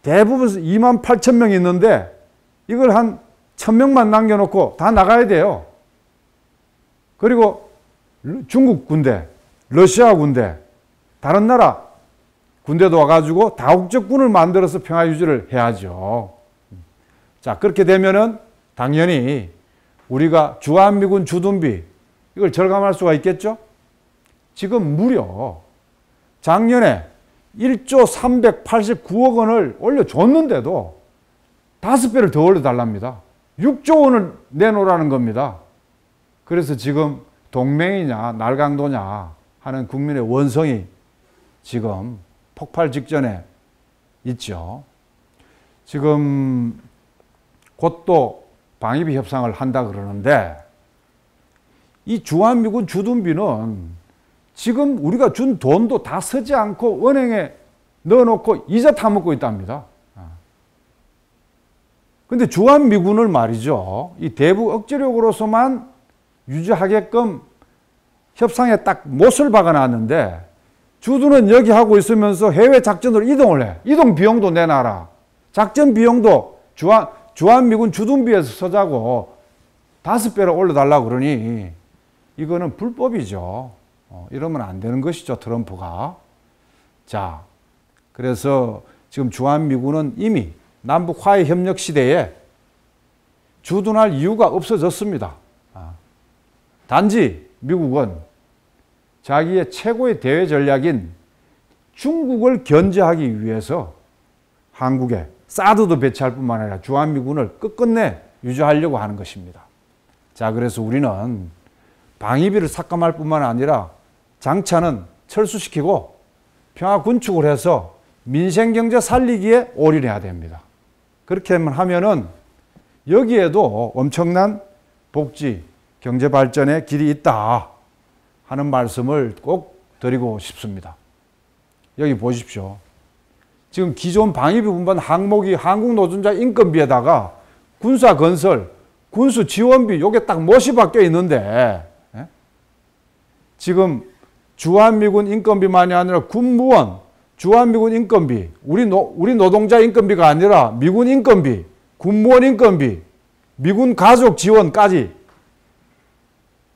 S1: 대부분 2만 8천 명이 있는데 이걸 한 1000명만 남겨놓고 다 나가야 돼요. 그리고 중국 군대, 러시아 군대, 다른 나라 군대도 와가지고 다국적군을 만들어서 평화 유지를 해야죠. 자, 자, 그렇게 되면은 당연히 우리가 주한미군 주둔비 이걸 절감할 수가 있겠죠? 지금 무려 작년에 1조 389억 원을 올려줬는데도 다섯 배를 더 올려달랍니다. 6조 원을 내놓으라는 겁니다. 그래서 지금 동맹이냐 날강도냐 하는 국민의 원성이 지금 폭발 직전에 있죠. 지금 곧 또 방위비 협상을 한다 그러는데 이 주한미군 주둔비는 지금 우리가 준 돈도 다 쓰지 않고 은행에 넣어놓고 이자 타먹고 있답니다. 근데 주한미군을 말이죠. 이 대북 억제력으로서만 유지하게끔 협상에 딱 못을 박아놨는데 주둔은 여기 하고 있으면서 해외 작전으로 이동을 해. 이동 비용도 내놔라. 작전 비용도 주한, 주한미군 주둔비에서 서자고 다섯 배로 올려달라고 그러니 이거는 불법이죠. 어, 이러면 안 되는 것이죠. 트럼프가. 자, 그래서 지금 주한미군은 이미 남북 화해 협력 시대에 주둔할 이유가 없어졌습니다. 아. 단지 미국은 자기의 최고의 대외 전략인 중국을 견제하기 위해서 한국에 사드도 배치할 뿐만 아니라 주한미군을 끝끝내 유지하려고 하는 것입니다. 자, 그래서 우리는 방위비를 삭감할 뿐만 아니라 장차는 철수시키고 평화 군축을 해서 민생 경제 살리기에 올인해야 됩니다. 그렇게 하면은 여기에도 엄청난 복지, 경제 발전의 길이 있다 하는 말씀을 꼭 드리고 싶습니다. 여기 보십시오. 지금 기존 방위비 분담 항목이 한국 노동자 인건비에다가 군사 건설, 군수 지원비 요게 딱 못이 박혀 있는데 예? 지금 주한미군 인건비만이 아니라 군무원, 주한미군 인건비, 우리, 노, 우리 노동자 인건비가 아니라 미군 인건비, 군무원 인건비, 미군 가족 지원까지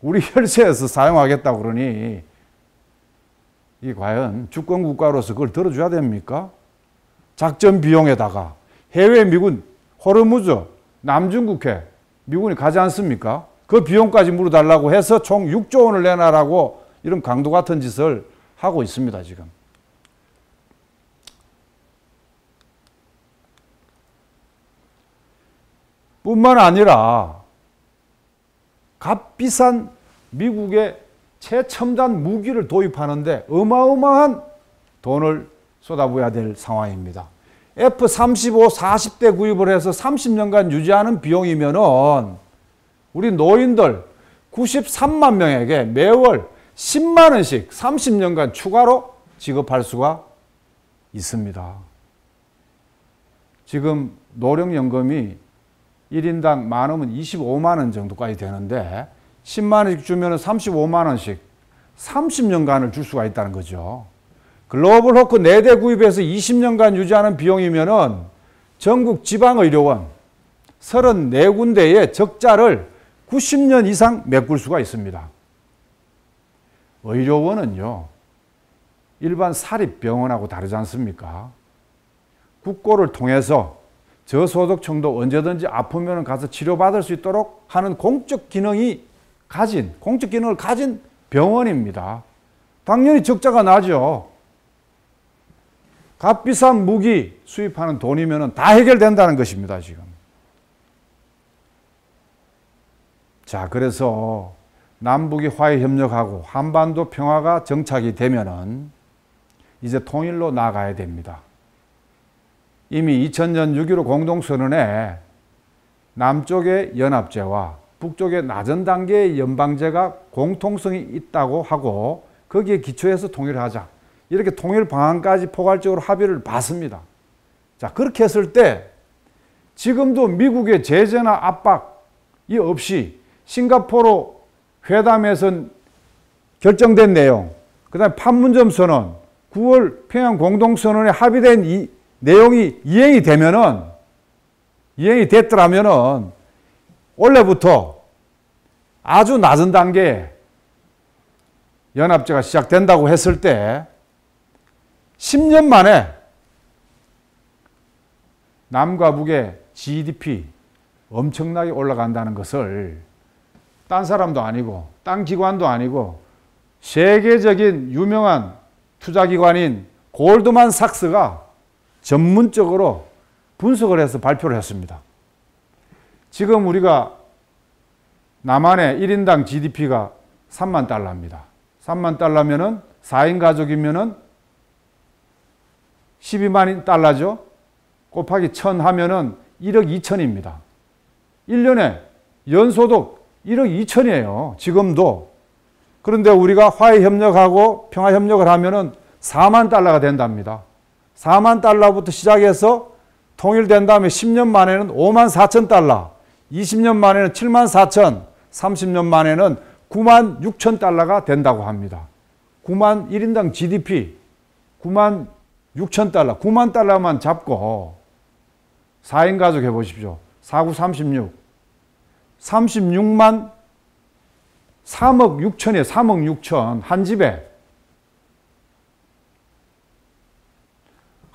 S1: 우리 혈세에서 사용하겠다고 그러니 이 과연 주권 국가로서 그걸 들어줘야 됩니까? 작전 비용에다가 해외 미군 호르무즈 남중국해 미군이 가지 않습니까? 그 비용까지 물어달라고 해서 총 6조 원을 내놔라고 이런 강도 같은 짓을 하고 있습니다, 지금. 뿐만 아니라 값비싼 미국의 최첨단 무기를 도입하는데 어마어마한 돈을 쏟아부어야 될 상황입니다. F-35 40대 구입을 해서 30년간 유지하는 비용이면 은 우리 노인들 93만 명에게 매월 10만 원씩 30년간 추가로 지급할 수가 있습니다. 지금 노령연금이 1인당 많으면 25만 원 정도까지 되는데 10만 원씩 주면 35만 원씩 30년간을 줄 수가 있다는 거죠. 글로벌 호크 4대 구입해서 20년간 유지하는 비용이면 전국 지방의료원 34군데의 적자를 90년 이상 메꿀 수가 있습니다. 의료원은요, 일반 사립병원하고 다르지 않습니까? 국고를 통해서 저소득층도 언제든지 아프면 가서 치료받을 수 있도록 하는 공적 기능이 가진, 공적 기능을 가진 병원입니다. 당연히 적자가 나죠. 값비싼 무기 수입하는 돈이면 다 해결된다는 것입니다, 지금. 자, 그래서 남북이 화해 협력하고 한반도 평화가 정착이 되면은 이제 통일로 나가야 됩니다. 이미 2000년 6.15 공동선언에 남쪽의 연합제와 북쪽의 낮은 단계의 연방제가 공통성이 있다고 하고 거기에 기초해서 통일하자. 이렇게 통일 방안까지 포괄적으로 합의를 봤습니다. 자, 그렇게 했을 때 지금도 미국의 제재나 압박이 없이 싱가포르 회담에서 결정된 내용, 그 다음에 판문점 선언, 9월 평양 공동선언에 합의된 이 내용이 이행이 되면은, 이행이 됐더라면은, 원래부터 아주 낮은 단계에 연합제가 시작된다고 했을 때 10년 만에 남과 북의 GDP, 엄청나게 올라간다는 것을 딴 사람도 아니고 딴 기관도 아니고 세계적인 유명한 투자기관인 골드만 삭스가 전문적으로 분석을 해서 발표를 했습니다. 지금 우리가 남한의 1인당 GDP가 3만 달러입니다. 3만 달러면은 4인 가족이면은 12만 달러죠. 곱하기 1000 하면은 1억 2천입니다. 1년에 연소득 1억 2천이에요. 지금도. 그런데 우리가 화해 협력하고 평화 협력을 하면은 4만 달러가 된답니다. 4만 달러부터 시작해서 통일된 다음에 10년 만에는 5만 4천 달러, 20년 만에는 7만 4천, 30년 만에는 9만 6천 달러가 된다고 합니다. 9만 1인당 GDP 9만 6천 달러, 9만 달러만 잡고 4인 가족 해보십시오. 4구 36. 36만 3억 6천에 3억 6천 한 집에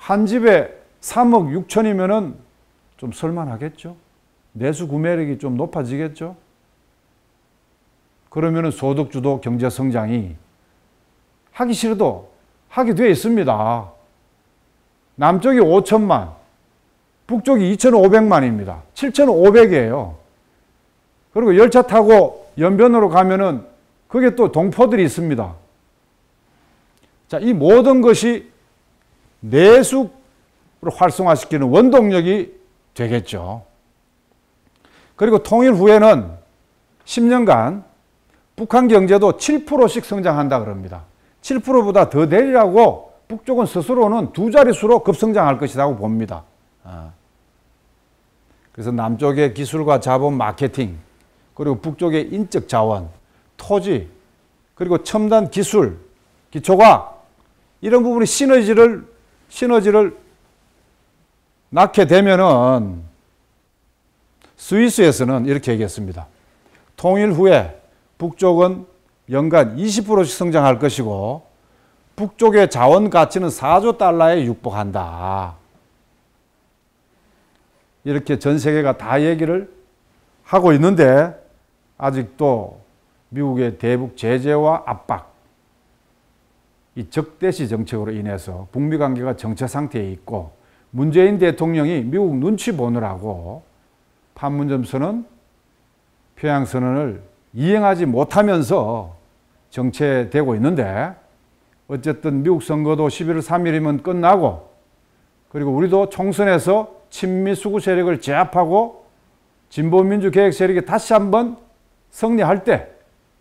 S1: 한 집에 3억 6천이면은 좀 설만하겠죠? 내수 구매력이 좀 높아지겠죠? 그러면은 소득주도 경제 성장이 하기 싫어도 하게 되어 있습니다. 남쪽이 5천만, 북쪽이 2,500만입니다. 7,500이에요. 그리고 열차 타고 연변으로 가면은 그게 또 동포들이 있습니다. 자, 이 모든 것이 내수를 활성화시키는 원동력이 되겠죠. 그리고 통일 후에는 10년간 북한 경제도 7%씩 성장한다 그럽니다. 7%보다 더 내리라고 북쪽은 스스로는 두 자릿수로 급성장할 것이라고 봅니다. 아. 그래서 남쪽의 기술과 자본 마케팅, 그리고 북쪽의 인적 자원, 토지, 그리고 첨단 기술, 기초과학, 이런 부분이 시너지를, 시너지를 낳게 되면은 스위스에서는 이렇게 얘기했습니다. 통일 후에 북쪽은 연간 20%씩 성장할 것이고 북쪽의 자원 가치는 4조 달러에 육박한다. 이렇게 전 세계가 다 얘기를 하고 있는데 아직도 미국의 대북 제재와 압박, 이 적대시 정책으로 인해서 북미 관계가 정체 상태에 있고 문재인 대통령이 미국 눈치 보느라고 판문점선언, 평양선언을 이행하지 못하면서 정체되고 있는데 어쨌든 미국 선거도 11월 3일이면 끝나고 그리고 우리도 총선에서 친미 수구 세력을 제압하고 진보민주 계획 세력이 다시 한번 승리할 때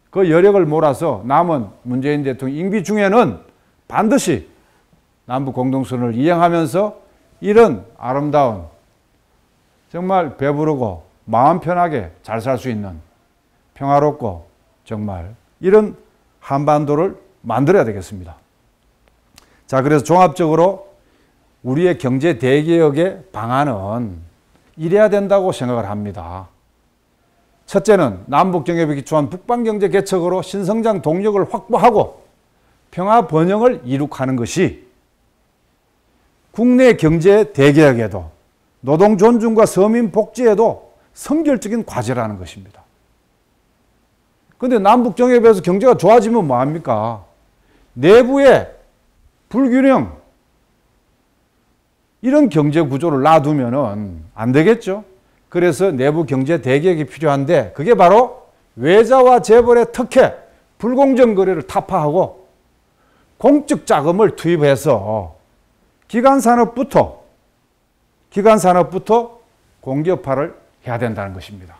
S1: 그 여력을 몰아서 남은 문재인 대통령 임기 중에는 반드시 남북 공동선언을 이행하면서 이런 아름다운 정말 배부르고 마음 편하게 잘 살 수 있는 평화롭고 정말 이런 한반도를 만들어야 되겠습니다. 자, 그래서 종합적으로 우리의 경제 대개혁의 방안은 이래야 된다고 생각을 합니다. 첫째는 남북 경협에 기초한 북방 경제 개척으로 신성장 동력을 확보하고 평화 번영을 이룩하는 것이 국내 경제 대개혁에도 노동 존중과 서민 복지에도 성결적인 과제라는 것입니다. 근데 남북 정협에서 경제가 좋아지면 뭐합니까? 내부에 불균형, 이런 경제 구조를 놔두면 안 되겠죠? 그래서 내부 경제 대개혁이 필요한데 그게 바로 외자와 재벌의 특혜, 불공정 거래를 타파하고 공적 자금을 투입해서 기간 산업부터 기간 산업부터 공기업화를 해야 된다는 것입니다.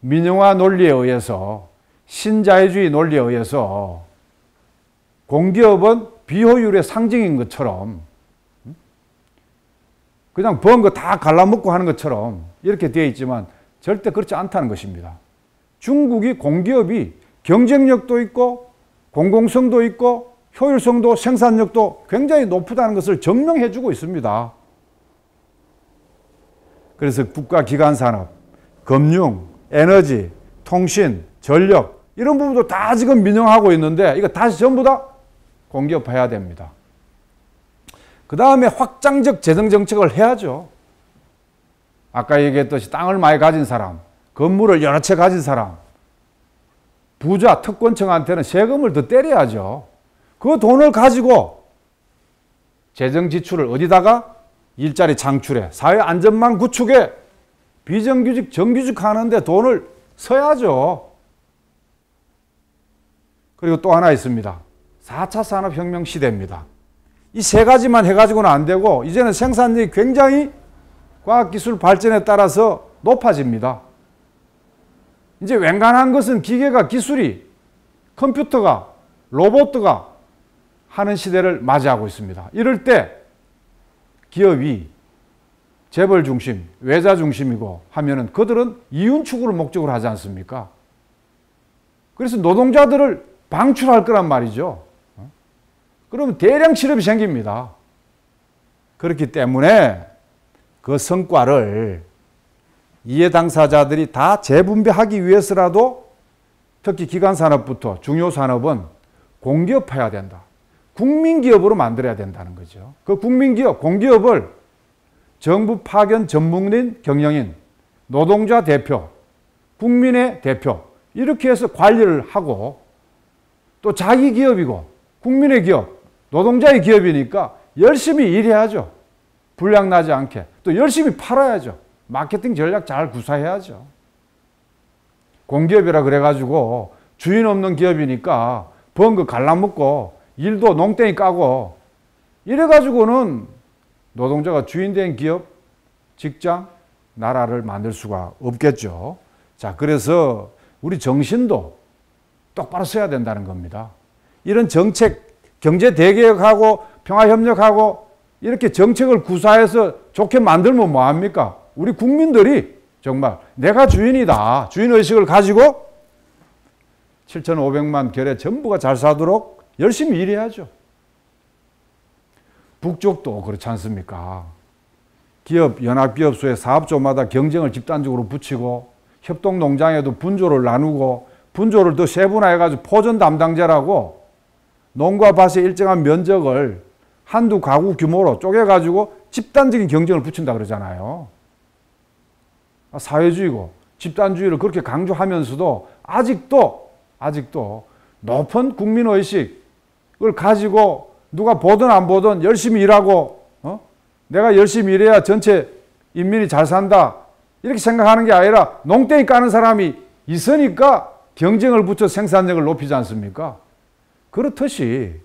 S1: 민영화 논리에 의해서 신자유주의 논리에 의해서 공기업은 비효율의 상징인 것처럼 그냥 번 거 다 갈라먹고 하는 것처럼 이렇게 되어 있지만 절대 그렇지 않다는 것입니다. 중국이 공기업이 경쟁력도 있고 공공성도 있고 효율성도 생산력도 굉장히 높다는 것을 증명해 주고 있습니다. 그래서 국가 기관 산업, 금융, 에너지, 통신, 전력 이런 부분도 다 지금 민영하고 있는데 이거 다시 전부 다 공기업화해야 됩니다. 그 다음에 확장적 재정 정책을 해야죠. 아까 얘기했듯이 땅을 많이 가진 사람, 건물을 여러 채 가진 사람, 부자, 특권층한테는 세금을 더 때려야죠. 그 돈을 가지고 재정 지출을 어디다가 일자리 창출에 사회 안전망 구축에 비정규직 정규직 하는데 돈을 써야죠. 그리고 또 하나 있습니다. 4차 산업혁명 시대입니다. 이 세 가지만 해가지고는 안 되고 이제는 생산력이 굉장히 과학기술 발전에 따라서 높아집니다. 이제 웬간한 것은 기계가 기술이 컴퓨터가 로봇가 하는 시대를 맞이하고 있습니다. 이럴 때 기업이 재벌 중심, 외자 중심이고 하면은 그들은 이윤 추구를 목적으로 하지 않습니까? 그래서 노동자들을 방출할 거란 말이죠. 그러면 대량 실업이 생깁니다. 그렇기 때문에 그 성과를 이해 당사자들이 다 재분배하기 위해서라도 특히 기관 산업부터 중요 산업은 공기업해야 된다. 국민기업으로 만들어야 된다는 거죠. 그 국민기업, 공기업을 정부 파견 전문인 경영인, 노동자 대표, 국민의 대표 이렇게 해서 관리를 하고 또 자기 기업이고 국민의 기업, 노동자의 기업이니까 열심히 일해야죠. 불량 나지 않게. 또 열심히 팔아야죠. 마케팅 전략 잘 구사해야죠. 공기업이라 그래가지고 주인 없는 기업이니까 번거 갈라먹고 일도 농땡이 까고 이래가지고는 노동자가 주인된 기업, 직장, 나라를 만들 수가 없겠죠. 자, 그래서 우리 정신도 똑바로 써야 된다는 겁니다. 이런 정책, 경제 대개혁하고 평화협력하고 이렇게 정책을 구사해서 좋게 만들면 뭐합니까? 우리 국민들이 정말 내가 주인이다. 주인의식을 가지고 7,500만 결의 전부가 잘 사도록 열심히 일해야죠. 북쪽도 그렇지 않습니까? 기업, 연합기업소의 사업조마다 경쟁을 집단적으로 붙이고 협동농장에도 분조를 나누고 분조를 더 세분화해가지고 포전 담당자라고 농과 밭의 일정한 면적을 한두 가구 규모로 쪼개가지고 집단적인 경쟁을 붙인다 그러잖아요. 아, 사회주의고 집단주의를 그렇게 강조하면서도 아직도 아직도 높은 국민의식을 가지고 누가 보든 안 보든 열심히 일하고 어? 내가 열심히 일해야 전체 인민이 잘 산다 이렇게 생각하는 게 아니라 농땡이 까는 사람이 있으니까 경쟁을 붙여 생산력을 높이지 않습니까? 그렇듯이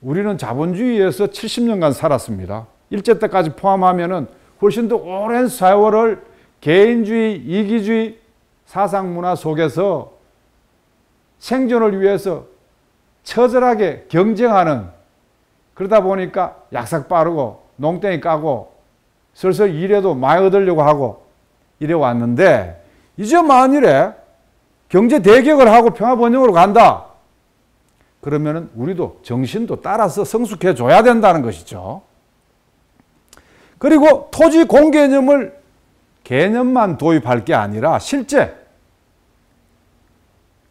S1: 우리는 자본주의에서 70년간 살았습니다. 일제 때까지 포함하면 훨씬 더 오랜 세월을 개인주의, 이기주의 사상 문화 속에서 생존을 위해서 처절하게 경쟁하는 그러다 보니까 약삭 빠르고 농땡이 까고 슬슬 일해도 많이 얻으려고 하고 이래 왔는데 이제 만일에 경제 대격을 하고 평화 번영으로 간다. 그러면 우리도 정신도 따라서 성숙해 줘야 된다는 것이죠. 그리고 토지 공개념을 개념만 도입할 게 아니라 실제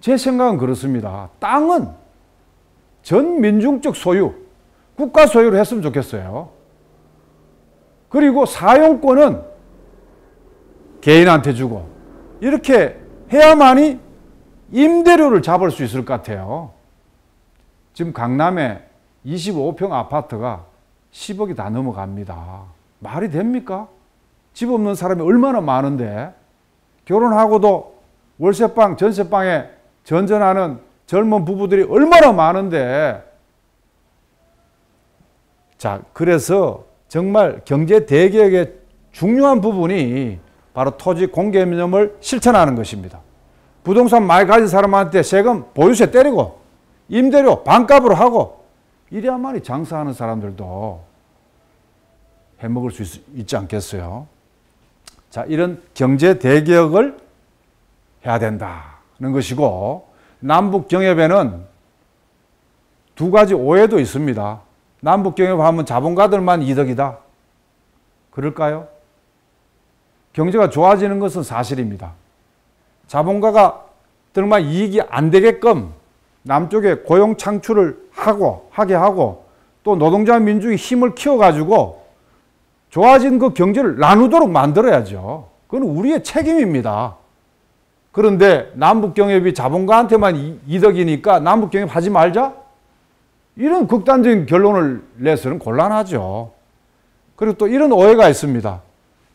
S1: 제 생각은 그렇습니다. 땅은 전 민중적 소유, 국가 소유로 했으면 좋겠어요. 그리고 사용권은 개인한테 주고 이렇게 해야만이 임대료를 잡을 수 있을 것 같아요. 지금 강남에 25평 아파트가 10억이 다 넘어갑니다. 말이 됩니까? 집 없는 사람이 얼마나 많은데 결혼하고도 월세방, 전세방에 전전하는 젊은 부부들이 얼마나 많은데 자, 그래서 정말 경제 대개혁의 중요한 부분이 바로 토지 공개념을 실천하는 것입니다. 부동산 많이 가진 사람한테 세금 보유세 때리고 임대료 반값으로 하고 이래야만이 장사하는 사람들도 해먹을 수 있, 있지 않겠어요? 자, 이런 경제 대개혁을 해야 된다는 것이고 남북 경협에는 두 가지 오해도 있습니다. 남북 경협하면 자본가들만 이득이다. 그럴까요? 경제가 좋아지는 것은 사실입니다. 자본가가 들만 이익이 안 되게끔 남쪽에 고용 창출을 하고 하게 하고 또 노동자 민중이 힘을 키워 가지고 좋아진 그 경제를 나누도록 만들어야죠. 그건 우리의 책임입니다. 그런데 남북경협이 자본가한테만 이득이니까 남북경협 하지 말자? 이런 극단적인 결론을 내서는 곤란하죠. 그리고 또 이런 오해가 있습니다.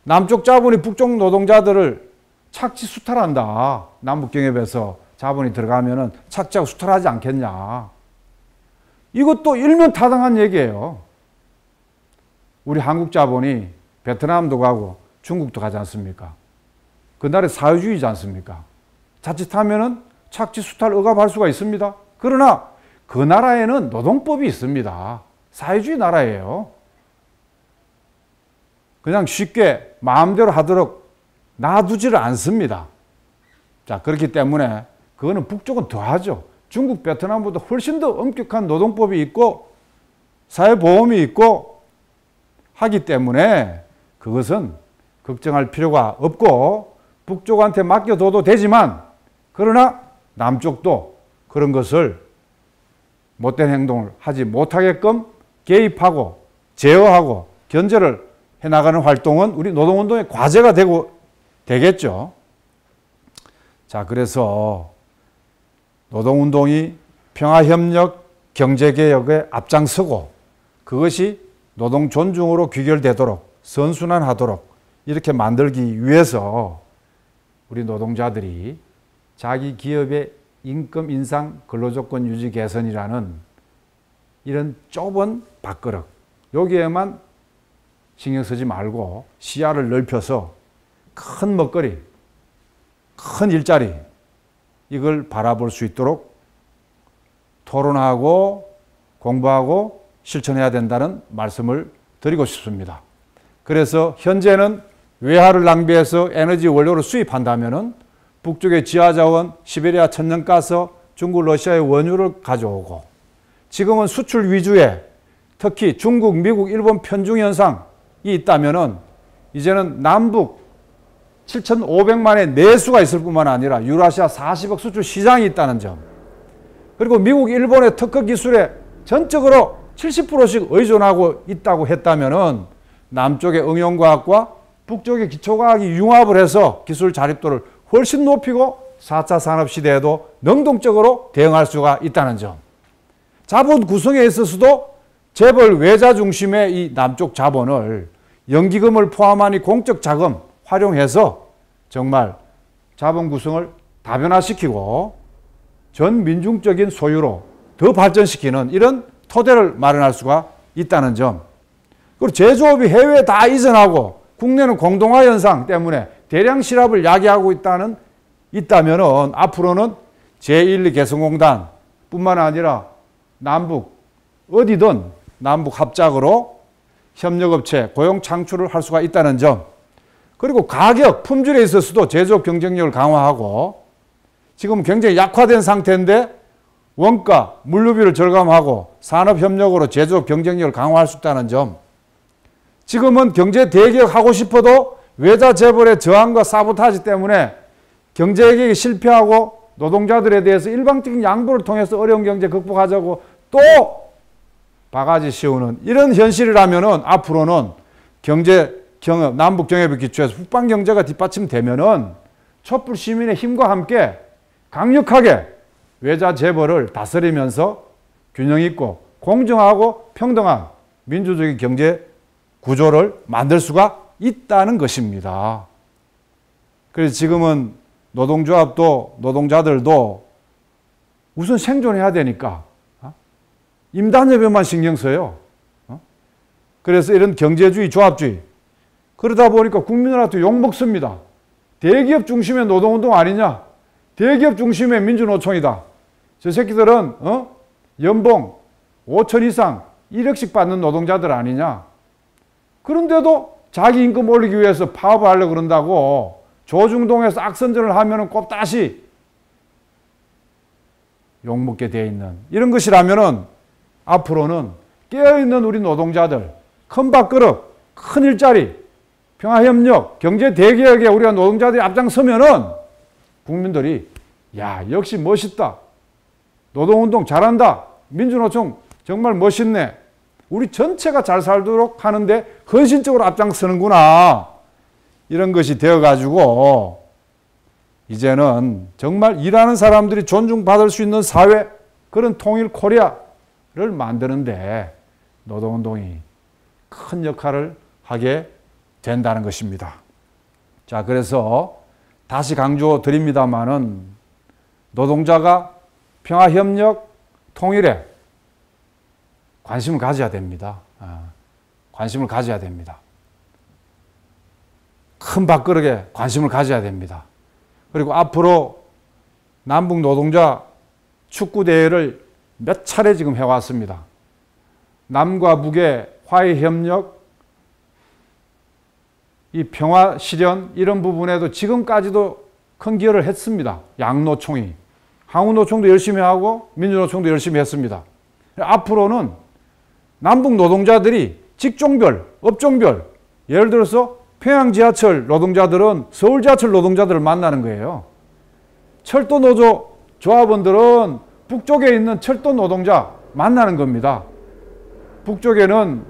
S1: 남쪽 자본이 북쪽 노동자들을 착취 수탈한다. 남북경협에서 자본이 들어가면은 착취하고 수탈하지 않겠냐. 이것도 일면 타당한 얘기예요. 우리 한국 자본이 베트남도 가고 중국도 가지 않습니까? 그날에 사회주의지 않습니까? 자칫하면은 착취 수탈 억압할 수가 있습니다. 그러나 그 나라에는 노동법이 있습니다. 사회주의 나라예요. 그냥 쉽게 마음대로 하도록 놔두지를 않습니다. 자, 그렇기 때문에 그거는 북쪽은 더 하죠. 중국, 베트남보다 훨씬 더 엄격한 노동법이 있고 사회보험이 있고 하기 때문에 그것은 걱정할 필요가 없고 북쪽한테 맡겨둬도 되지만 그러나 남쪽도 그런 것을 못된 행동을 하지 못하게끔 개입하고 제어하고 견제를 해나가는 활동은 우리 노동운동의 과제가 되고 되겠죠. 자, 그래서 노동운동이 평화협력, 경제개혁에 앞장서고 그것이 노동 존중으로 귀결되도록 선순환하도록 이렇게 만들기 위해서 우리 노동자들이 자기 기업의 임금 인상, 근로조건 유지 개선이라는 이런 좁은 밥그릇 여기에만 신경 쓰지 말고 시야를 넓혀서 큰 먹거리, 큰 일자리 이걸 바라볼 수 있도록 토론하고 공부하고 실천해야 된다는 말씀을 드리고 싶습니다. 그래서 현재는 외화를 낭비해서 에너지 원료를 수입한다면은 북쪽의 지하자원, 시베리아 천연가스, 중국, 러시아의 원유를 가져오고 지금은 수출 위주의 특히 중국, 미국, 일본 편중 현상이 있다면은 이제는 남북 7,500만의 내수가 있을 뿐만 아니라 유라시아 40억 수출 시장이 있다는 점. 그리고 미국, 일본의 특허 기술에 전적으로 70%씩 의존하고 있다고 했다면은 남쪽의 응용과학과 북쪽의 기초과학이 융합을 해서 기술 자립도를 훨씬 높이고 4차 산업 시대에도 능동적으로 대응할 수가 있다는 점. 자본 구성에 있어서도 재벌 외자 중심의 이 남쪽 자본을 연기금을 포함한 이 공적 자금 활용해서 정말 자본 구성을 다변화시키고 전 민중적인 소유로 더 발전시키는 이런 토대를 마련할 수가 있다는 점. 그리고 제조업이 해외에 다 이전하고 국내는 공동화 현상 때문에 대량 실업을 야기하고 있다는 있다면은 앞으로는 제1, 2 개성공단 뿐만 아니라 남북 어디든 남북 합작으로 협력업체 고용 창출을 할 수가 있다는 점 그리고 가격 품질에 있어서도 제조업 경쟁력을 강화하고 지금 굉장히 약화된 상태인데 원가 물류비를 절감하고 산업협력으로 제조업 경쟁력을 강화할 수 있다는 점. 지금은 경제 대기업하고 싶어도 외자 재벌의 저항과 사보타지 때문에 경제 개혁이 실패하고 노동자들에 대해서 일방적인 양보를 통해서 어려운 경제 극복하자고 또 바가지 씌우는 이런 현실이라면 은 앞으로는 경제 경협, 남북 경협의 기초에서 북방 경제가 뒷받침되면은 촛불 시민의 힘과 함께 강력하게 외자 재벌을 다스리면서 균형 있고 공정하고 평등한 민주주의 경제 구조를 만들 수가 있다는 것입니다. 그래서 지금은 노동조합도 노동자들도 우선 생존해야 되니까 어? 임단협에만 신경 써요. 어? 그래서 이런 경제주의, 조합주의 그러다 보니까 국민들한테 욕먹습니다. 대기업 중심의 노동운동 아니냐? 대기업 중심의 민주노총이다. 저 새끼들은 어? 연봉 5천 이상 1억씩 받는 노동자들 아니냐? 그런데도 자기 임금 올리기 위해서 파업을 하려고 그런다고 조중동에서 악선전을 하면 꼽다시 욕먹게 되어 있는 이런 것이라면 앞으로는 깨어있는 우리 노동자들 큰 밥그릇, 큰 일자리, 평화협력, 경제대개혁에 우리가 노동자들이 앞장서면은 국민들이 야 역시 멋있다. 노동운동 잘한다. 민주노총 정말 멋있네. 우리 전체가 잘 살도록 하는데 헌신적으로 앞장서는구나. 이런 것이 되어가지고 이제는 정말 일하는 사람들이 존중받을 수 있는 사회, 그런 통일 코리아를 만드는데 노동운동이 큰 역할을 하게 된다는 것입니다. 자, 그래서 다시 강조 드립니다만은 노동자가 평화 협력, 통일에 관심을 가져야 됩니다. 아, 관심을 가져야 됩니다. 큰 밥그릇에 관심을 가져야 됩니다. 그리고 앞으로 남북 노동자 축구 대회를 몇 차례 지금 해왔습니다. 남과 북의 화해 협력, 이 평화 실현 이런 부분에도 지금까지도 큰 기여를 했습니다. 양노총이 한국노총도 열심히 하고 민주노총도 열심히 했습니다. 앞으로는 남북 노동자들이 직종별, 업종별 예를 들어서 평양 지하철 노동자들은 서울 지하철 노동자들을 만나는 거예요. 철도 노조 조합원들은 북쪽에 있는 철도 노동자 만나는 겁니다. 북쪽에는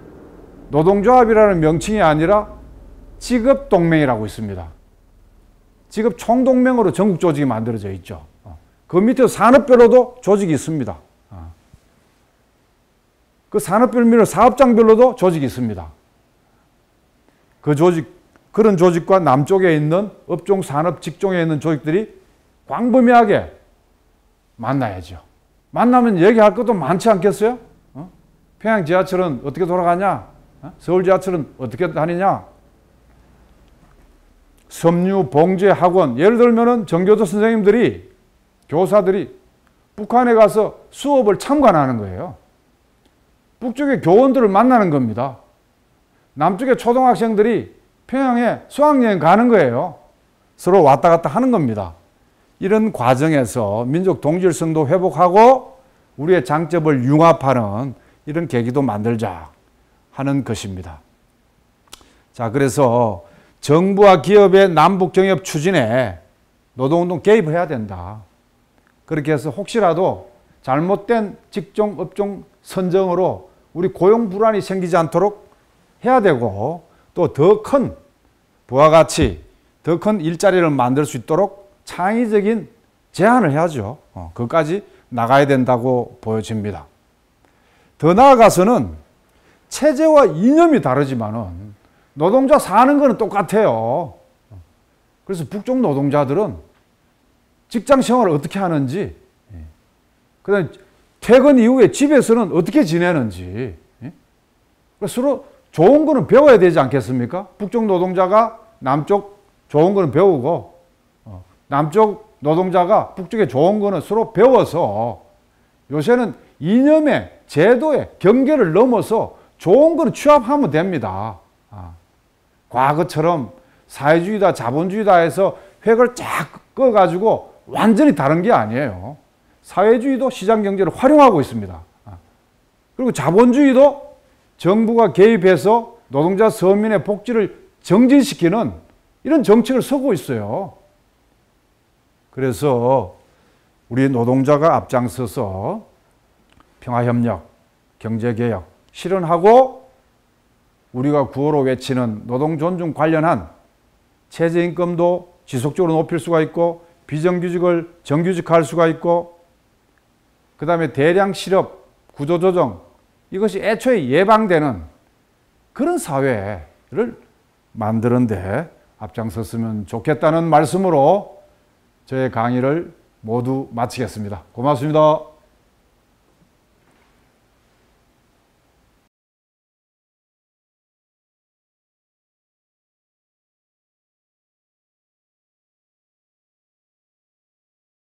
S1: 노동조합이라는 명칭이 아니라 직업 동맹이라고 있습니다. 직업 총동맹으로 전국 조직이 만들어져 있죠. 그 밑에 산업별로도 조직이 있습니다. 그 산업별로 사업장별로도 조직이 있습니다. 그 조직 그런 조직과 남쪽에 있는 업종, 산업, 직종에 있는 조직들이 광범위하게 만나야죠. 만나면 얘기할 것도 많지 않겠어요? 어? 평양 지하철은 어떻게 돌아가냐? 어? 서울 지하철은 어떻게 다니냐? 섬유, 봉제, 학원. 예를 들면은 정교조 선생님들이, 교사들이 북한에 가서 수업을 참관하는 거예요. 북쪽의 교원들을 만나는 겁니다. 남쪽의 초등학생들이 평양에 수학여행 가는 거예요. 서로 왔다 갔다 하는 겁니다. 이런 과정에서 민족 동질성도 회복하고 우리의 장점을 융합하는 이런 계기도 만들자 하는 것입니다. 자, 그래서 정부와 기업의 남북 정협 추진에 노동운동 개입해야 된다. 그렇게 해서 혹시라도 잘못된 직종, 업종 선정으로 우리 고용 불안이 생기지 않도록 해야 되고 또 더 큰 부가가치, 더큰 일자리를 만들 수 있도록 창의적인 제안을 해야죠. 어, 그까지 나가야 된다고 보여집니다. 더 나아가서는 체제와 이념이 다르지만은 노동자 사는 거는 똑같아요. 그래서 북쪽 노동자들은 직장 생활을 어떻게 하는지, 예. 그다음 퇴근 이후에 집에서는 어떻게 지내는지, 예. 서로 좋은 거는 배워야 되지 않겠습니까? 북쪽 노동자가 남쪽 좋은 거는 배우고 어, 남쪽 노동자가 북쪽에 좋은 거는 서로 배워서 요새는 이념의 제도의 경계를 넘어서 좋은 거는 취합하면 됩니다. 아, 과거처럼 사회주의다 자본주의다 해서 획을 쫙 꺼가지고 완전히 다른 게 아니에요. 사회주의도 시장 경제를 활용하고 있습니다. 아, 그리고 자본주의도 정부가 개입해서 노동자 서민의 복지를 정진시키는 이런 정책을 서고 있어요. 그래서 우리 노동자가 앞장서서 평화협력, 경제개혁 실현하고 우리가 구호로 외치는 노동 존중 관련한 최저임금도 지속적으로 높일 수가 있고 비정규직을 정규직화할 수가 있고 그 다음에 대량 실업, 구조조정 이것이 애초에 예방되는 그런 사회를 만드는데 앞장섰으면 좋겠다는 말씀으로 저의 강의를 모두 마치겠습니다. 고맙습니다.